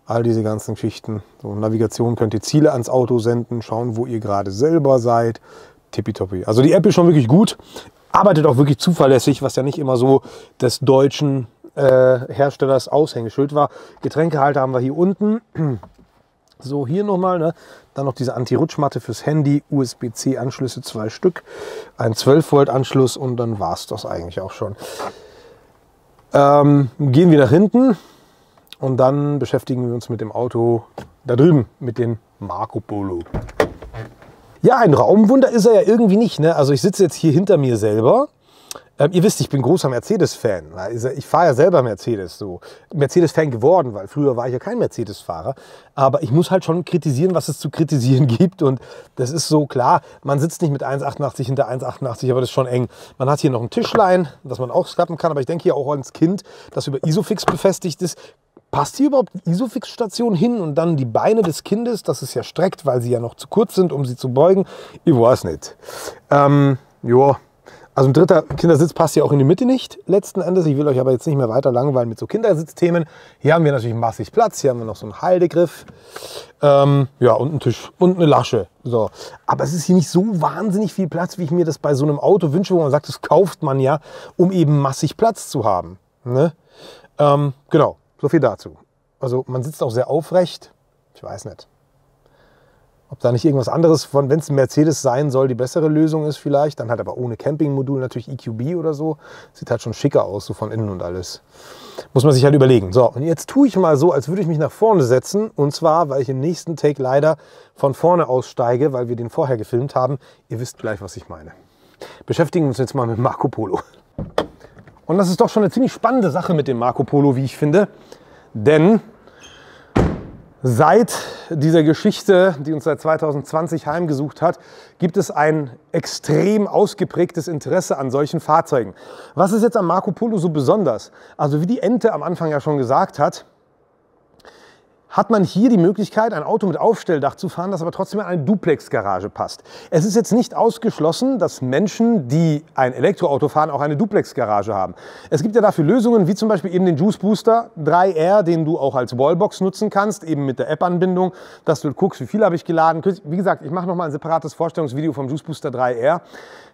all diese ganzen Geschichten. So, Navigation könnt ihr Ziele ans Auto senden, schauen, wo ihr gerade selber seid. Tippitoppi. Also die App ist schon wirklich gut, arbeitet auch wirklich zuverlässig, was ja nicht immer so des deutschen äh, Herstellers Aushängeschild war. Getränkehalter haben wir hier unten. [clears throat] So, hier nochmal, ne? dann noch diese Anti-Rutschmatte fürs Handy, USB-C-Anschlüsse, zwei Stück, ein 12-Volt-Anschluss und dann war es das eigentlich auch schon. Ähm, gehen wir nach hinten. Und dann beschäftigen wir uns mit dem Auto da drüben, mit dem Marco Polo. Ja, ein Raumwunder ist er ja irgendwie nicht. Ne? Also ich sitze jetzt hier hinter mir selber. Ähm, ihr wisst, ich bin großer Mercedes-Fan. Ich fahre ja selber Mercedes. So. Mercedes-Fan geworden, weil früher war ich ja kein Mercedes-Fahrer. Aber ich muss halt schon kritisieren, was es zu kritisieren [laughs] gibt. Und das ist so klar, man sitzt nicht mit 1,88 hinter 1,88, aber das ist schon eng. Man hat hier noch ein Tischlein, das man auch klappen kann. Aber ich denke hier auch ans Kind, das über Isofix befestigt ist. Passt hier überhaupt die Isofix-Station hin und dann die Beine des Kindes, das ist ja streckt, weil sie ja noch zu kurz sind, um sie zu beugen? Ich weiß nicht. Ähm, ja, Also ein dritter Kindersitz passt ja auch in die Mitte nicht, letzten Endes. Ich will euch aber jetzt nicht mehr weiter langweilen mit so Kindersitzthemen. Hier haben wir natürlich massig Platz. Hier haben wir noch so einen Haltegriff. Ähm, ja, und einen Tisch und eine Lasche. So. Aber es ist hier nicht so wahnsinnig viel Platz, wie ich mir das bei so einem Auto wünsche, wo man sagt, das kauft man ja, um eben massig Platz zu haben. Ne? Ähm, genau, so viel dazu. Also man sitzt auch sehr aufrecht. Ich weiß nicht. Ob da nicht irgendwas anderes von, wenn es ein Mercedes sein soll, die bessere Lösung ist vielleicht. Dann halt aber ohne Campingmodul natürlich EQB oder so. Sieht halt schon schicker aus, so von innen und alles. Muss man sich halt überlegen. So, und jetzt tue ich mal so, als würde ich mich nach vorne setzen. Und zwar, weil ich im nächsten Take leider von vorne aussteige, weil wir den vorher gefilmt haben. Ihr wisst gleich, was ich meine. Beschäftigen wir uns jetzt mal mit Marco Polo. Und das ist doch schon eine ziemlich spannende Sache mit dem Marco Polo, wie ich finde. Denn Seit dieser Geschichte, die uns seit 2020 heimgesucht hat, gibt es ein extrem ausgeprägtes Interesse an solchen Fahrzeugen. Was ist jetzt am Marco Polo so besonders? Also wie die Ente am Anfang ja schon gesagt hat, hat man hier die Möglichkeit, ein Auto mit Aufstelldach zu fahren, das aber trotzdem in eine Duplex-Garage passt. Es ist jetzt nicht ausgeschlossen, dass Menschen, die ein Elektroauto fahren, auch eine Duplex-Garage haben. Es gibt ja dafür Lösungen, wie zum Beispiel eben den Juice Booster 3R, den du auch als Wallbox nutzen kannst, eben mit der App-Anbindung, dass du guckst, wie viel habe ich geladen. Wie gesagt, ich mache nochmal ein separates Vorstellungsvideo vom Juice Booster 3R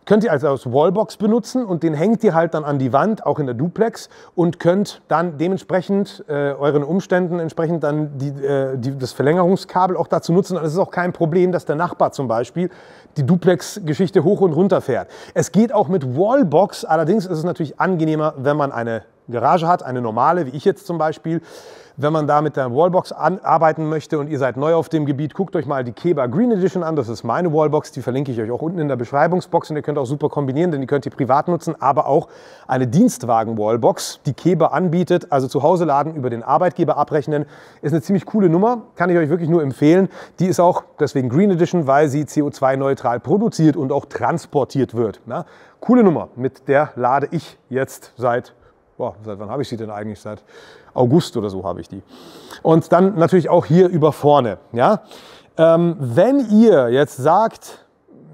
könnt ihr also als Wallbox benutzen und den hängt ihr halt dann an die Wand, auch in der Duplex und könnt dann dementsprechend äh, euren Umständen entsprechend dann die, äh, die, das Verlängerungskabel auch dazu nutzen. Und es ist auch kein Problem, dass der Nachbar zum Beispiel die Duplex-Geschichte hoch und runter fährt. Es geht auch mit Wallbox, allerdings ist es natürlich angenehmer, wenn man eine Garage hat, eine normale, wie ich jetzt zum Beispiel, wenn man da mit der Wallbox arbeiten möchte und ihr seid neu auf dem Gebiet, guckt euch mal die Keba Green Edition an. Das ist meine Wallbox, die verlinke ich euch auch unten in der Beschreibungsbox und ihr könnt auch super kombinieren, denn die könnt ihr privat nutzen, aber auch eine Dienstwagen-Wallbox, die Keba anbietet, also zu Hause laden, über den Arbeitgeber abrechnen, ist eine ziemlich coole Nummer, kann ich euch wirklich nur empfehlen. Die ist auch deswegen Green Edition, weil sie CO2-neutral produziert und auch transportiert wird. Na? Coole Nummer, mit der lade ich jetzt seit, boah, seit wann habe ich sie denn eigentlich? Seit August oder so habe ich die. Und dann natürlich auch hier über vorne. Ja? Ähm, wenn ihr jetzt sagt,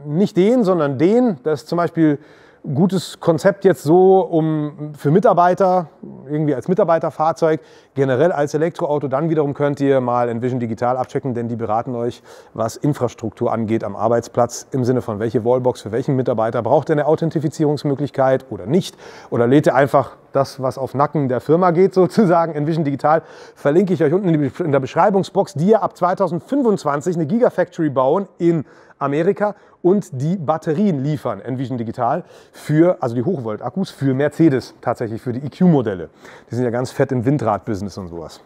nicht den, sondern den, das ist zum Beispiel gutes Konzept jetzt so, um für Mitarbeiter, irgendwie als Mitarbeiterfahrzeug, generell als Elektroauto, dann wiederum könnt ihr mal Envision Digital abchecken, denn die beraten euch, was Infrastruktur angeht am Arbeitsplatz, im Sinne von welche Wallbox für welchen Mitarbeiter braucht ihr eine Authentifizierungsmöglichkeit oder nicht, oder lädt ihr einfach das, was auf Nacken der Firma geht, [laughs] sozusagen, Envision Digital, verlinke ich euch unten in der Beschreibungsbox, die ihr ab 2025 eine Gigafactory bauen in Amerika und die Batterien liefern, Envision Digital, für, also die Hochvolt-Akkus für Mercedes, tatsächlich für die EQ-Modelle. Die sind ja ganz fett im Windrad-Business und sowas.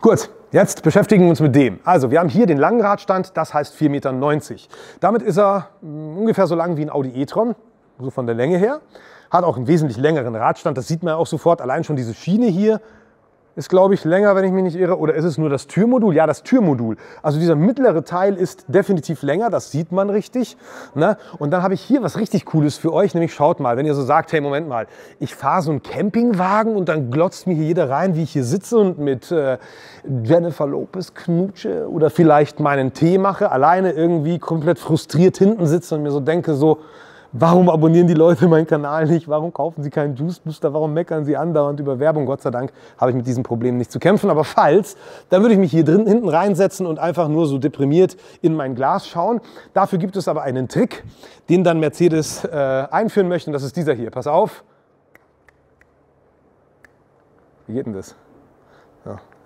Gut, jetzt beschäftigen wir uns mit dem. Also, wir haben hier den langen Radstand, das heißt 4,90 Meter. Damit ist er mm, ungefähr so lang wie ein Audi e-tron, so von der Länge her. Hat auch einen wesentlich längeren Radstand, das sieht man auch sofort. Allein schon diese Schiene hier ist, glaube ich, länger, wenn ich mich nicht irre. Oder ist es nur das Türmodul? Ja, das Türmodul. Also dieser mittlere Teil ist definitiv länger, das sieht man richtig. Ne? Und dann habe ich hier was richtig Cooles für euch, nämlich schaut mal, wenn ihr so sagt, hey, Moment mal, ich fahre so einen Campingwagen und dann glotzt mir hier jeder rein, wie ich hier sitze und mit äh, Jennifer Lopez knutsche oder vielleicht meinen Tee mache, alleine irgendwie komplett frustriert hinten sitze und mir so denke, so, Warum abonnieren die Leute meinen Kanal nicht? Warum kaufen sie keinen Juice Booster? Warum meckern sie andauernd über Werbung? Gott sei Dank habe ich mit diesem Problem nicht zu kämpfen. Aber falls, dann würde ich mich hier drin, hinten reinsetzen und einfach nur so deprimiert in mein Glas schauen. Dafür gibt es aber einen Trick, den dann Mercedes äh, einführen möchte. Und das ist dieser hier. Pass auf. Wie geht denn das?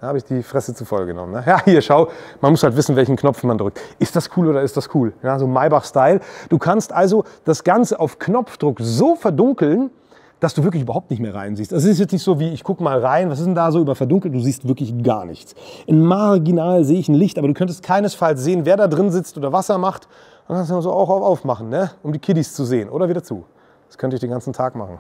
Da habe ich die Fresse zu voll genommen. Ne? Ja, hier, schau, man muss halt wissen, welchen Knopf man drückt. Ist das cool oder ist das cool? Ja, so Maybach-Style. Du kannst also das Ganze auf Knopfdruck so verdunkeln, dass du wirklich überhaupt nicht mehr reinsiehst. Es ist jetzt nicht so wie, ich gucke mal rein, was ist denn da so über verdunkelt? Du siehst wirklich gar nichts. In marginal sehe ich ein Licht, aber du könntest keinesfalls sehen, wer da drin sitzt oder was er macht. Dann kannst du so auch aufmachen, ne? um die Kiddies zu sehen oder wieder zu. Das könnte ich den ganzen Tag machen.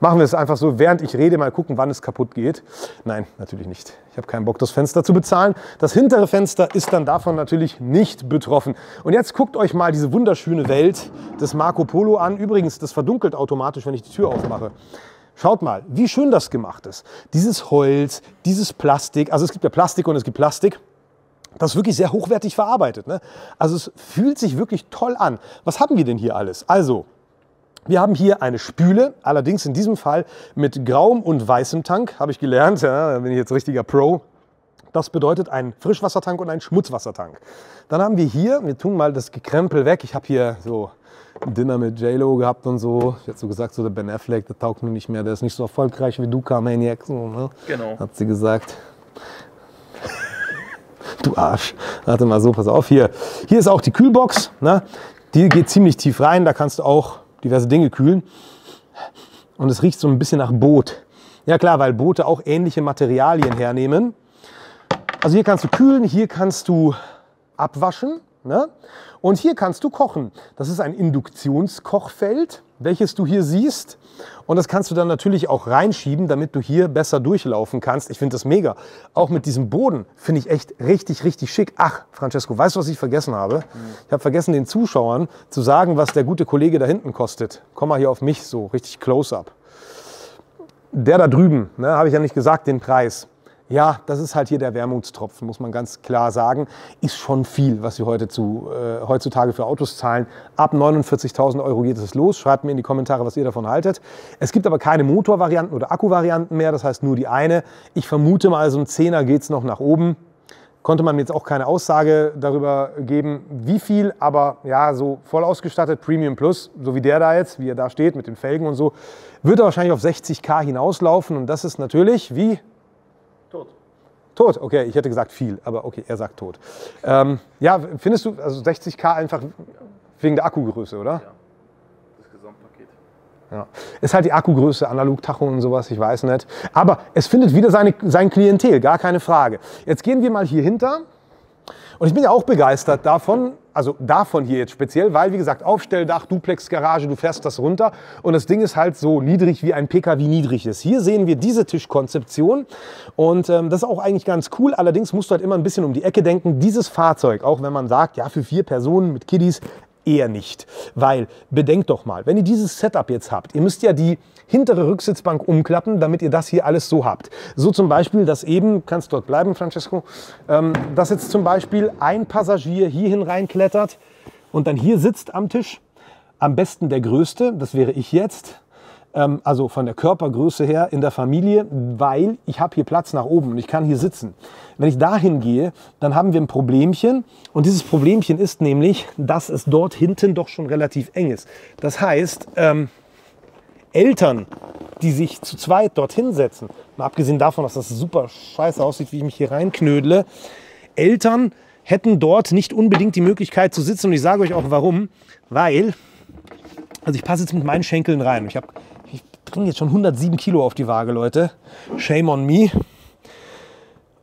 Machen wir es einfach so, während ich rede, mal gucken, wann es kaputt geht. Nein, natürlich nicht. Ich habe keinen Bock, das Fenster zu bezahlen. Das hintere Fenster ist dann davon natürlich nicht betroffen. Und jetzt guckt euch mal diese wunderschöne Welt des Marco Polo an. Übrigens, das verdunkelt automatisch, wenn ich die Tür aufmache. Schaut mal, wie schön das gemacht ist. Dieses Holz, dieses Plastik, also es gibt ja Plastik und es gibt Plastik. Das ist wirklich sehr hochwertig verarbeitet. Ne? Also es fühlt sich wirklich toll an. Was haben wir denn hier alles? Also Wir haben hier eine Spüle, allerdings in diesem Fall mit grauem und weißem Tank, habe ich gelernt. Ja, da bin ich jetzt richtiger Pro. Das bedeutet ein Frischwassertank und ein Schmutzwassertank. Dann haben wir hier, wir tun mal das Gekrempel weg. Ich habe hier so ein Dinner mit J-Lo gehabt und so. Ich hätte so gesagt, so der Ben Affleck, der taugt mir nicht mehr, der ist nicht so erfolgreich wie du, Carmaniac. So, ne? Genau. Hat sie gesagt. Du Arsch. Warte mal so, pass auf. Hier, hier ist auch die Kühlbox. Ne? Die geht ziemlich tief rein. Da kannst du auch diverse Dinge kühlen. Und es riecht so ein bisschen nach Boot. Ja klar, weil Boote auch ähnliche Materialien hernehmen. Also hier kannst du kühlen, hier kannst du abwaschen. Ne? Und hier kannst du kochen. Das ist ein Induktionskochfeld, welches du hier siehst. Und das kannst du dann natürlich auch reinschieben, damit du hier besser durchlaufen kannst. Ich finde das mega. Auch mit diesem Boden finde ich echt richtig, richtig schick. Ach, Francesco, weißt du, was ich vergessen habe? Ich habe vergessen, den Zuschauern zu sagen, was der gute Kollege da hinten kostet. Komm mal hier auf mich so, richtig close-up. Der da drüben, ne, habe ich ja nicht gesagt, den Preis. Ja, das ist halt hier der Wermutstropfen, muss man ganz klar sagen. Ist schon viel, was Sie heute zu, äh, heutzutage für Autos zahlen. Ab 49.000 Euro geht es los. Schreibt mir in die Kommentare, was ihr davon haltet. Es gibt aber keine Motorvarianten oder Akkuvarianten mehr, das heißt nur die eine. Ich vermute mal, so ein Zehner geht es noch nach oben. Konnte man mir jetzt auch keine Aussage darüber geben, wie viel, aber ja, so voll ausgestattet, Premium Plus, so wie der da jetzt, wie er da steht mit den Felgen und so, wird er wahrscheinlich auf 60k hinauslaufen. Und das ist natürlich, wie. Tot, okay, ich hätte gesagt viel, aber okay, er sagt tot. Ähm, ja, findest du, also 60k einfach wegen der Akkugröße, oder? Ja. Das Gesamtpaket. Ja. Ist halt die Akkugröße, Analogtacho und sowas, ich weiß nicht. Aber es findet wieder seine, sein Klientel, gar keine Frage. Jetzt gehen wir mal hier hinter. Und ich bin ja auch begeistert davon, also davon hier jetzt speziell, weil wie gesagt, Aufstelldach, Duplex-Garage, du fährst das runter und das Ding ist halt so niedrig, wie ein PKW niedrig ist. Hier sehen wir diese Tischkonzeption und ähm, das ist auch eigentlich ganz cool. Allerdings musst du halt immer ein bisschen um die Ecke denken. Dieses Fahrzeug, auch wenn man sagt, ja, für vier Personen mit Kiddies, eher nicht. Weil, bedenkt doch mal, wenn ihr dieses Setup jetzt habt, ihr müsst ja die hintere Rücksitzbank umklappen, damit ihr das hier alles so habt. So zum Beispiel, dass eben, kannst dort bleiben, Francesco, ähm, dass jetzt zum Beispiel ein Passagier hierhin reinklettert und dann hier sitzt am Tisch. Am besten der Größte, das wäre ich jetzt, ähm, also von der Körpergröße her in der Familie, weil ich habe hier Platz nach oben und ich kann hier sitzen. Wenn ich dahin gehe, dann haben wir ein Problemchen und dieses Problemchen ist nämlich, dass es dort hinten doch schon relativ eng ist. Das heißt, ähm, Eltern, die sich zu zweit dorthin setzen, mal abgesehen davon, dass das super scheiße aussieht, wie ich mich hier reinknödle, Eltern hätten dort nicht unbedingt die Möglichkeit zu sitzen und ich sage euch auch warum, weil, also ich passe jetzt mit meinen Schenkeln rein. Ich, hab, ich bringe jetzt schon 107 Kilo auf die Waage, Leute. Shame on me.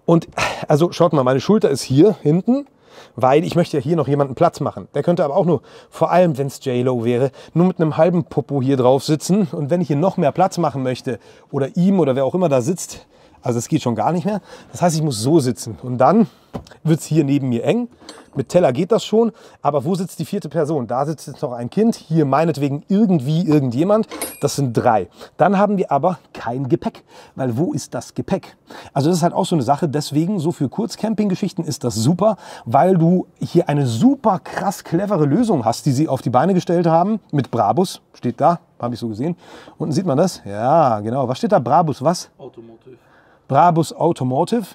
Und also schaut mal, meine Schulter ist hier hinten, weil ich möchte ja hier noch jemanden Platz machen. Der könnte aber auch nur, vor allem wenn es J-Lo wäre, nur mit einem halben Popo hier drauf sitzen. Und wenn ich hier noch mehr Platz machen möchte oder ihm oder wer auch immer da sitzt, also es geht schon gar nicht mehr. Das heißt, ich muss so sitzen. Und dann wird es hier neben mir eng. Mit Teller geht das schon. Aber wo sitzt die vierte Person? Da sitzt jetzt noch ein Kind. Hier meinetwegen irgendwie irgendjemand. Das sind drei. Dann haben wir aber kein Gepäck. Weil wo ist das Gepäck? Also das ist halt auch so eine Sache. Deswegen, so für Kurzcamping-Geschichten ist das super, weil du hier eine super krass clevere Lösung hast, die sie auf die Beine gestellt haben. Mit Brabus. Steht da. Habe ich so gesehen. Unten sieht man das. Ja, genau. Was steht da? Brabus was? Automotive. Brabus Automotive.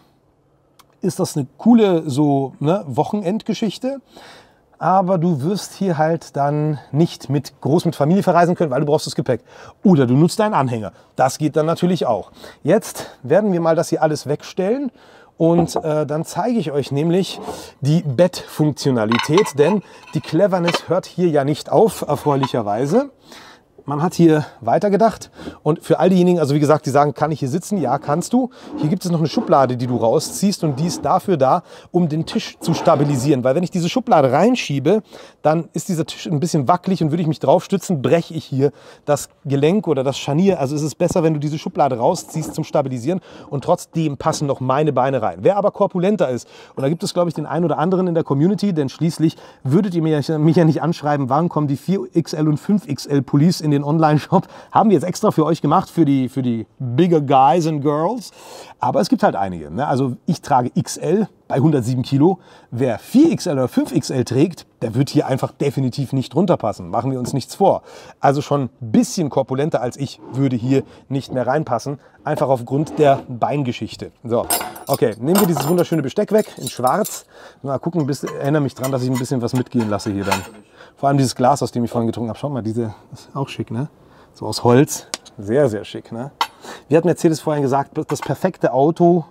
Ist das eine coole so ne, Wochenendgeschichte? Aber du wirst hier halt dann nicht mit groß mit Familie verreisen können, weil du brauchst das Gepäck. Oder du nutzt deinen Anhänger. Das geht dann natürlich auch. Jetzt werden wir mal das hier alles wegstellen und äh, dann zeige ich euch nämlich die Bettfunktionalität, denn die Cleverness hört hier ja nicht auf, erfreulicherweise. Man hat hier weitergedacht und für all diejenigen, also wie gesagt, die sagen, kann ich hier sitzen? Ja, kannst du. Hier gibt es noch eine Schublade, die du rausziehst und die ist dafür da, um den Tisch zu stabilisieren. Weil wenn ich diese Schublade reinschiebe, dann ist dieser Tisch ein bisschen wackelig und würde ich mich drauf stützen, breche ich hier das Gelenk oder das Scharnier. Also ist es besser, wenn du diese Schublade rausziehst zum Stabilisieren und trotzdem passen noch meine Beine rein. Wer aber korpulenter ist, und da gibt es, glaube ich, den einen oder anderen in der Community, denn schließlich würdet ihr mich ja nicht anschreiben, wann kommen die 4XL und 5XL Pullis in den Online-Shop. Haben wir jetzt extra für euch gemacht, für die, für die bigger guys and girls. Aber es gibt halt einige. Ne? Also ich trage XL bei 107 Kilo. Wer 4XL oder 5XL trägt, der wird hier einfach definitiv nicht runterpassen. Machen wir uns nichts vor. Also schon ein bisschen korpulenter als ich würde hier nicht mehr reinpassen. Einfach aufgrund der Beingeschichte. So, okay, nehmen wir dieses wunderschöne Besteck weg in schwarz. Mal gucken, bis, erinnere mich dran, dass ich ein bisschen was mitgehen lasse hier dann. Vor allem dieses Glas, aus dem ich vorhin getrunken habe. Schaut mal, diese ist auch schick, ne? So aus Holz. Sehr, sehr schick, ne? Wie hat Mercedes vorhin gesagt, das perfekte Auto,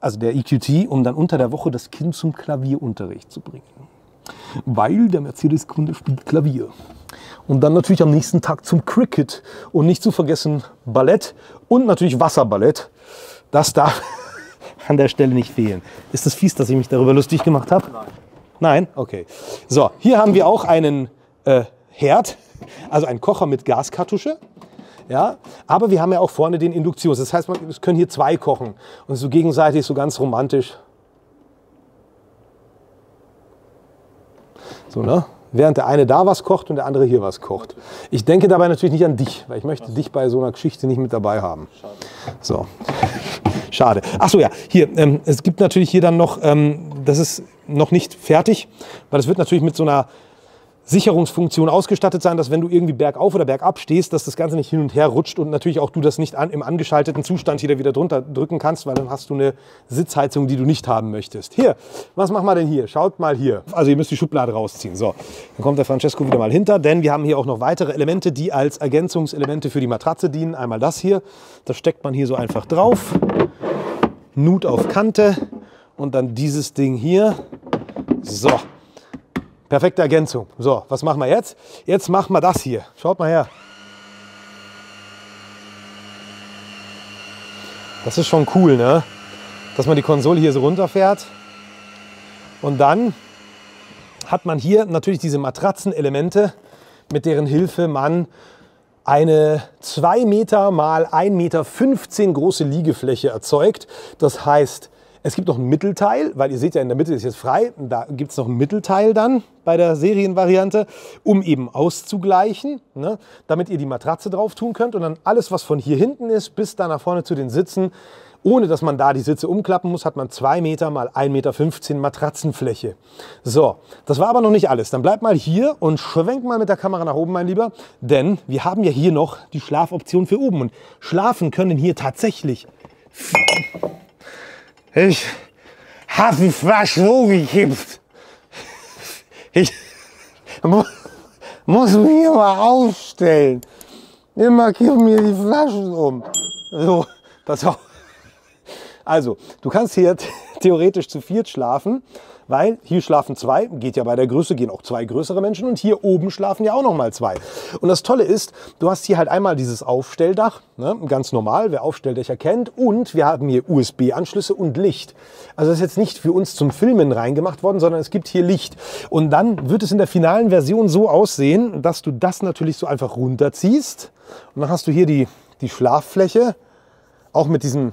also der EQT, um dann unter der Woche das Kind zum Klavierunterricht zu bringen. Weil der Mercedes-Kunde spielt Klavier. Und dann natürlich am nächsten Tag zum Cricket. Und nicht zu vergessen Ballett und natürlich Wasserballett. Das darf [laughs] an der Stelle nicht fehlen. Ist das fies, dass ich mich darüber lustig gemacht habe? Nein. Nein? Okay. So, hier haben wir auch einen äh, Herd, also einen Kocher mit Gaskartusche. Ja, aber wir haben ja auch vorne den Induktions. Das heißt, wir können hier zwei kochen und so gegenseitig so ganz romantisch. So, ne? Während der eine da was kocht und der andere hier was kocht. Ich denke dabei natürlich nicht an dich, weil ich möchte dich bei so einer Geschichte nicht mit dabei haben. So. Schade. Ach so, ja, hier, ähm, es gibt natürlich hier dann noch, ähm, das ist noch nicht fertig, weil es wird natürlich mit so einer Sicherungsfunktion ausgestattet sein, dass wenn du irgendwie bergauf oder bergab stehst, dass das Ganze nicht hin und her rutscht und natürlich auch du das nicht an, im angeschalteten Zustand hier wieder drunter drücken kannst, weil dann hast du eine Sitzheizung, die du nicht haben möchtest. Hier, was machen wir denn hier? Schaut mal hier. Also ihr müsst die Schublade rausziehen. So, dann kommt der Francesco wieder mal hinter, denn wir haben hier auch noch weitere Elemente, die als Ergänzungselemente für die Matratze dienen. Einmal das hier, das steckt man hier so einfach drauf. Nut auf Kante und dann dieses Ding hier. So, perfekte Ergänzung. So, was machen wir jetzt? Jetzt machen wir das hier. Schaut mal her. Das ist schon cool, ne? Dass man die Konsole hier so runterfährt. Und dann hat man hier natürlich diese Matratzenelemente, mit deren Hilfe man eine 2 Meter mal 1,15 Meter große Liegefläche erzeugt. Das heißt, es gibt noch ein Mittelteil, weil ihr seht ja, in der Mitte ist jetzt frei. Da gibt es noch ein Mittelteil dann bei der Serienvariante, um eben auszugleichen, ne, damit ihr die Matratze drauf tun könnt. Und dann alles, was von hier hinten ist, bis da nach vorne zu den Sitzen, ohne dass man da die Sitze umklappen muss, hat man 2 Meter mal 1,15 Meter Matratzenfläche. So, das war aber noch nicht alles. Dann bleibt mal hier und schwenkt mal mit der Kamera nach oben, mein Lieber. Denn wir haben ja hier noch die Schlafoption für oben. Und schlafen können hier tatsächlich... Ich habe die Flasche so gekippt. Ich muss mich mal aufstellen. Immer kippen mir die Flaschen um. So, das auch. Also, du kannst hier theoretisch zu viert schlafen, weil hier schlafen zwei, geht ja bei der Größe, gehen auch zwei größere Menschen und hier oben schlafen ja auch noch mal zwei. Und das Tolle ist, du hast hier halt einmal dieses Aufstelldach, ne, ganz normal, wer Aufstelldächer kennt, und wir haben hier USB-Anschlüsse und Licht. Also das ist jetzt nicht für uns zum Filmen reingemacht worden, sondern es gibt hier Licht. Und dann wird es in der finalen Version so aussehen, dass du das natürlich so einfach runterziehst und dann hast du hier die, die Schlaffläche, auch mit diesem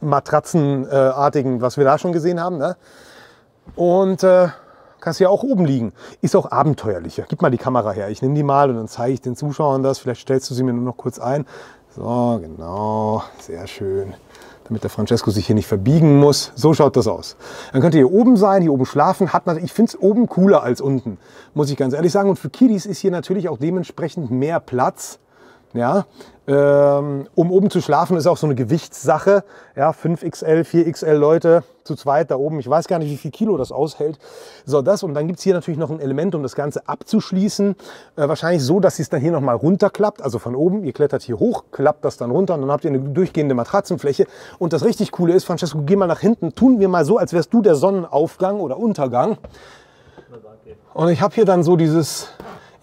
Matratzenartigen, was wir da schon gesehen haben. Ne? Und äh, kannst ja auch oben liegen. Ist auch abenteuerlicher. Gib mal die Kamera her. Ich nehme die mal und dann zeige ich den Zuschauern das. Vielleicht stellst du sie mir nur noch kurz ein. So, genau. Sehr schön. Damit der Francesco sich hier nicht verbiegen muss. So schaut das aus. Dann könnt ihr hier oben sein, hier oben schlafen. Hat man, ich finde es oben cooler als unten, muss ich ganz ehrlich sagen. Und für Kiddies ist hier natürlich auch dementsprechend mehr Platz. Ja, ähm, um oben zu schlafen ist auch so eine Gewichtssache. Ja, 5XL, 4XL Leute zu zweit da oben. Ich weiß gar nicht, wie viel Kilo das aushält. So, das und dann gibt es hier natürlich noch ein Element, um das Ganze abzuschließen. Äh, wahrscheinlich so, dass es dann hier nochmal runterklappt. Also von oben, ihr klettert hier hoch, klappt das dann runter und dann habt ihr eine durchgehende Matratzenfläche. Und das richtig Coole ist, Francesco, geh mal nach hinten. Tun wir mal so, als wärst du der Sonnenaufgang oder Untergang. Und ich habe hier dann so dieses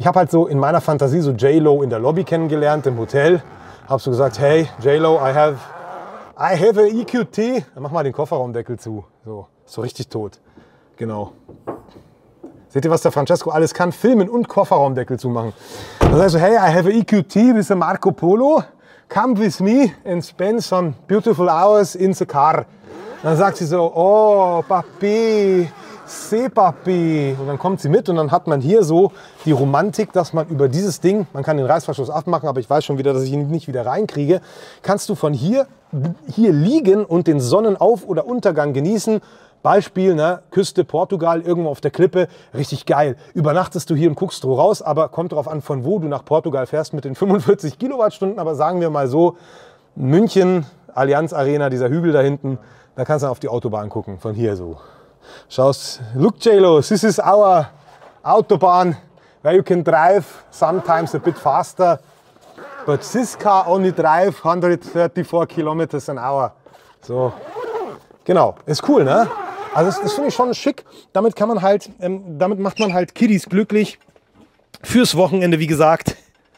ich habe halt so in meiner Fantasie so J-Lo in der Lobby kennengelernt im Hotel. Habe so gesagt, hey J-Lo, I have, I have a EQT. Dann mach mal den Kofferraumdeckel zu. So, so richtig tot. Genau. Seht ihr, was der Francesco alles kann? Filmen und Kofferraumdeckel zu machen. Dann sagst du, hey, I have a EQT with a Marco Polo. Come with me and spend some beautiful hours in the car. Dann sagt sie so, oh, Papi, Sepapi. Und dann kommt sie mit und dann hat man hier so die Romantik, dass man über dieses Ding, man kann den Reißverschluss aufmachen, aber ich weiß schon wieder, dass ich ihn nicht wieder reinkriege, kannst du von hier, hier liegen und den Sonnenauf- oder Untergang genießen. Beispiel, ne, Küste Portugal, irgendwo auf der Klippe, richtig geil. Übernachtest du hier und guckst du raus, aber kommt darauf an, von wo du nach Portugal fährst mit den [laughs] 45 Kilowattstunden. Aber sagen wir mal so, München, Allianz Arena, dieser Hügel da hinten, da kannst du auf die Autobahn gucken, von hier so. Schaust, look JLo, this is our Autobahn where you can drive sometimes a bit faster, but this car only drive 134 kilometers an hour. So, genau, ist cool, ne? Also das, das finde ich schon schick. Damit kann man halt, ähm, damit macht man halt Kiddies glücklich. Fürs Wochenende, wie gesagt.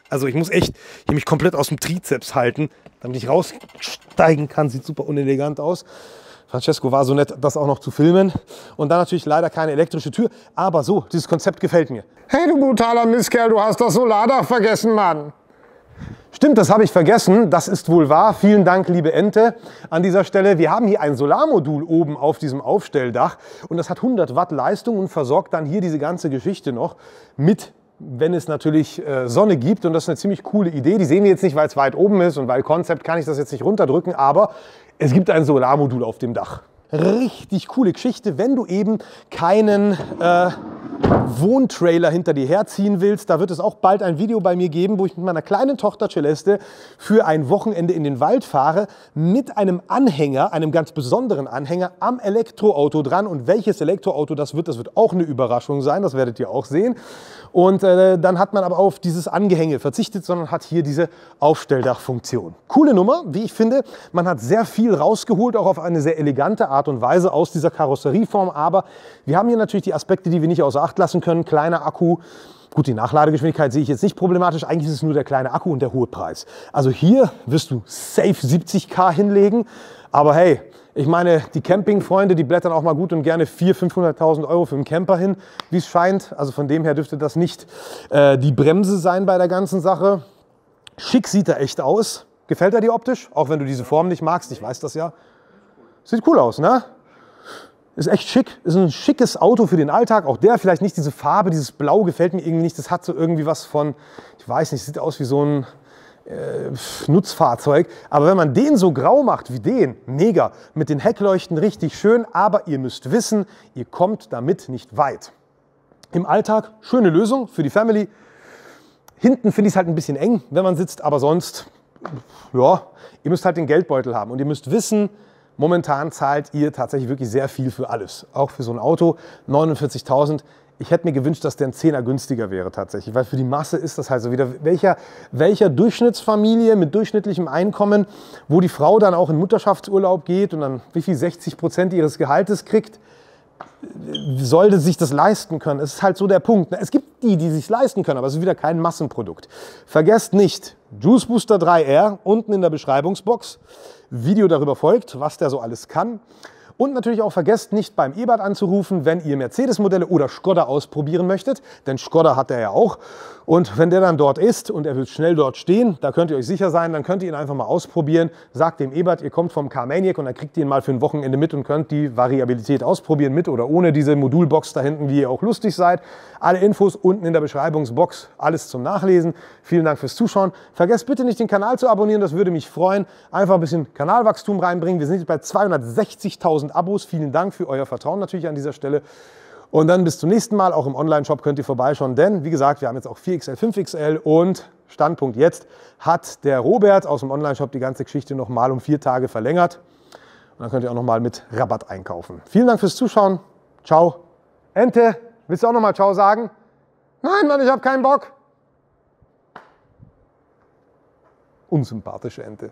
Also ich muss echt hier mich komplett aus dem Trizeps halten, damit ich raussteigen kann. Sieht super unelegant aus. Francesco war so nett, das auch noch zu filmen. Und dann natürlich leider keine elektrische Tür. Aber so, dieses Konzept gefällt mir. Hey du brutaler Mistkerl, du hast das Solardach vergessen, Mann. Stimmt, das habe ich vergessen. Das ist wohl wahr. Vielen Dank, liebe Ente, an dieser Stelle. Wir haben hier ein Solarmodul oben auf diesem Aufstelldach und das hat 100 Watt Leistung und versorgt dann hier diese ganze Geschichte noch mit wenn es natürlich äh, Sonne gibt. Und das ist eine ziemlich coole Idee. Die sehen wir jetzt nicht, weil es weit oben ist und weil Konzept kann ich das jetzt nicht runterdrücken. Aber es gibt ein Solarmodul auf dem Dach. Richtig coole Geschichte, wenn du eben keinen äh, Wohntrailer hinter dir herziehen willst. Da wird es auch bald ein Video bei mir geben, wo ich mit meiner kleinen Tochter Celeste für ein Wochenende in den Wald fahre mit einem Anhänger, einem ganz besonderen Anhänger am Elektroauto dran. Und welches Elektroauto das wird, das wird auch eine Überraschung sein. Das werdet ihr auch sehen. Und äh, dann hat man aber auf dieses Angehänge verzichtet, sondern hat hier diese Aufstelldachfunktion. Coole Nummer, wie ich finde. Man hat sehr viel rausgeholt, auch auf eine sehr elegante Art und Weise aus dieser Karosserieform. Aber wir haben hier natürlich die Aspekte, die wir nicht außer Acht lassen können. Kleiner Akku, Gut, die Nachladegeschwindigkeit sehe ich jetzt nicht problematisch. Eigentlich ist es nur der kleine Akku und der hohe Preis. Also hier wirst du safe 70k hinlegen. Aber hey, ich meine, die Campingfreunde, die blättern auch mal gut und gerne 400.000, 500.000 Euro für einen Camper hin, wie es scheint. Also von dem her dürfte das nicht äh, die Bremse sein bei der ganzen Sache. Schick sieht er echt aus. Gefällt er dir optisch? Auch wenn du diese Form nicht magst, ich weiß das ja. Sieht cool aus, ne? Ist echt schick. Ist ein schickes Auto für den Alltag. Auch der vielleicht nicht diese Farbe, dieses Blau gefällt mir irgendwie nicht. Das hat so irgendwie was von, ich weiß nicht, sieht aus wie so ein äh, Nutzfahrzeug. Aber wenn man den so grau macht wie den, mega, mit den Heckleuchten richtig schön, aber ihr müsst wissen, ihr kommt damit nicht weit. Im Alltag schöne Lösung für die Family. Hinten finde ich es halt ein bisschen eng, wenn man sitzt, aber sonst, ja, ihr müsst halt den Geldbeutel haben und ihr müsst wissen, momentan zahlt ihr tatsächlich wirklich sehr viel für alles. Auch für so ein Auto, 49.000 ich hätte mir gewünscht, dass der ein Zehner günstiger wäre tatsächlich, weil für die Masse ist das halt so wieder, welcher, welcher Durchschnittsfamilie mit durchschnittlichem Einkommen, wo die Frau dann auch in Mutterschaftsurlaub geht und dann wie viel 60 Prozent ihres Gehaltes kriegt, sollte sich das leisten können. Es ist halt so der Punkt. Es gibt die, die sich leisten können, aber es ist wieder kein Massenprodukt. Vergesst nicht, Juice Booster 3R unten in der Beschreibungsbox. Video darüber folgt, was der so alles kann. Und natürlich auch vergesst nicht beim Ebert anzurufen, wenn ihr Mercedes-Modelle oder Skoda ausprobieren möchtet, denn Skoda hat er ja auch. Und wenn der dann dort ist und er wird schnell dort stehen, da könnt ihr euch sicher sein, dann könnt ihr ihn einfach mal ausprobieren. Sagt dem Ebert, ihr kommt vom Car-Maniac und dann kriegt ihr ihn mal für ein Wochenende mit und könnt die Variabilität ausprobieren mit oder ohne diese Modulbox da hinten, wie ihr auch lustig seid. Alle Infos unten in der Beschreibungsbox, alles zum Nachlesen. Vielen Dank fürs Zuschauen. Vergesst bitte nicht den Kanal zu abonnieren, das würde mich freuen. Einfach ein bisschen Kanalwachstum reinbringen. Wir sind jetzt bei 260.000 Abos. Vielen Dank für euer Vertrauen natürlich an dieser Stelle. Und dann bis zum nächsten Mal. Auch im Online-Shop könnt ihr vorbeischauen, denn wie gesagt, wir haben jetzt auch 4XL, 5XL und Standpunkt jetzt hat der Robert aus dem Online-Shop die ganze Geschichte nochmal um vier Tage verlängert. Und dann könnt ihr auch nochmal mit Rabatt einkaufen. Vielen Dank fürs Zuschauen. Ciao. Ente, willst du auch nochmal Ciao sagen? Nein, Mann, ich habe keinen Bock. Unsympathische Ente.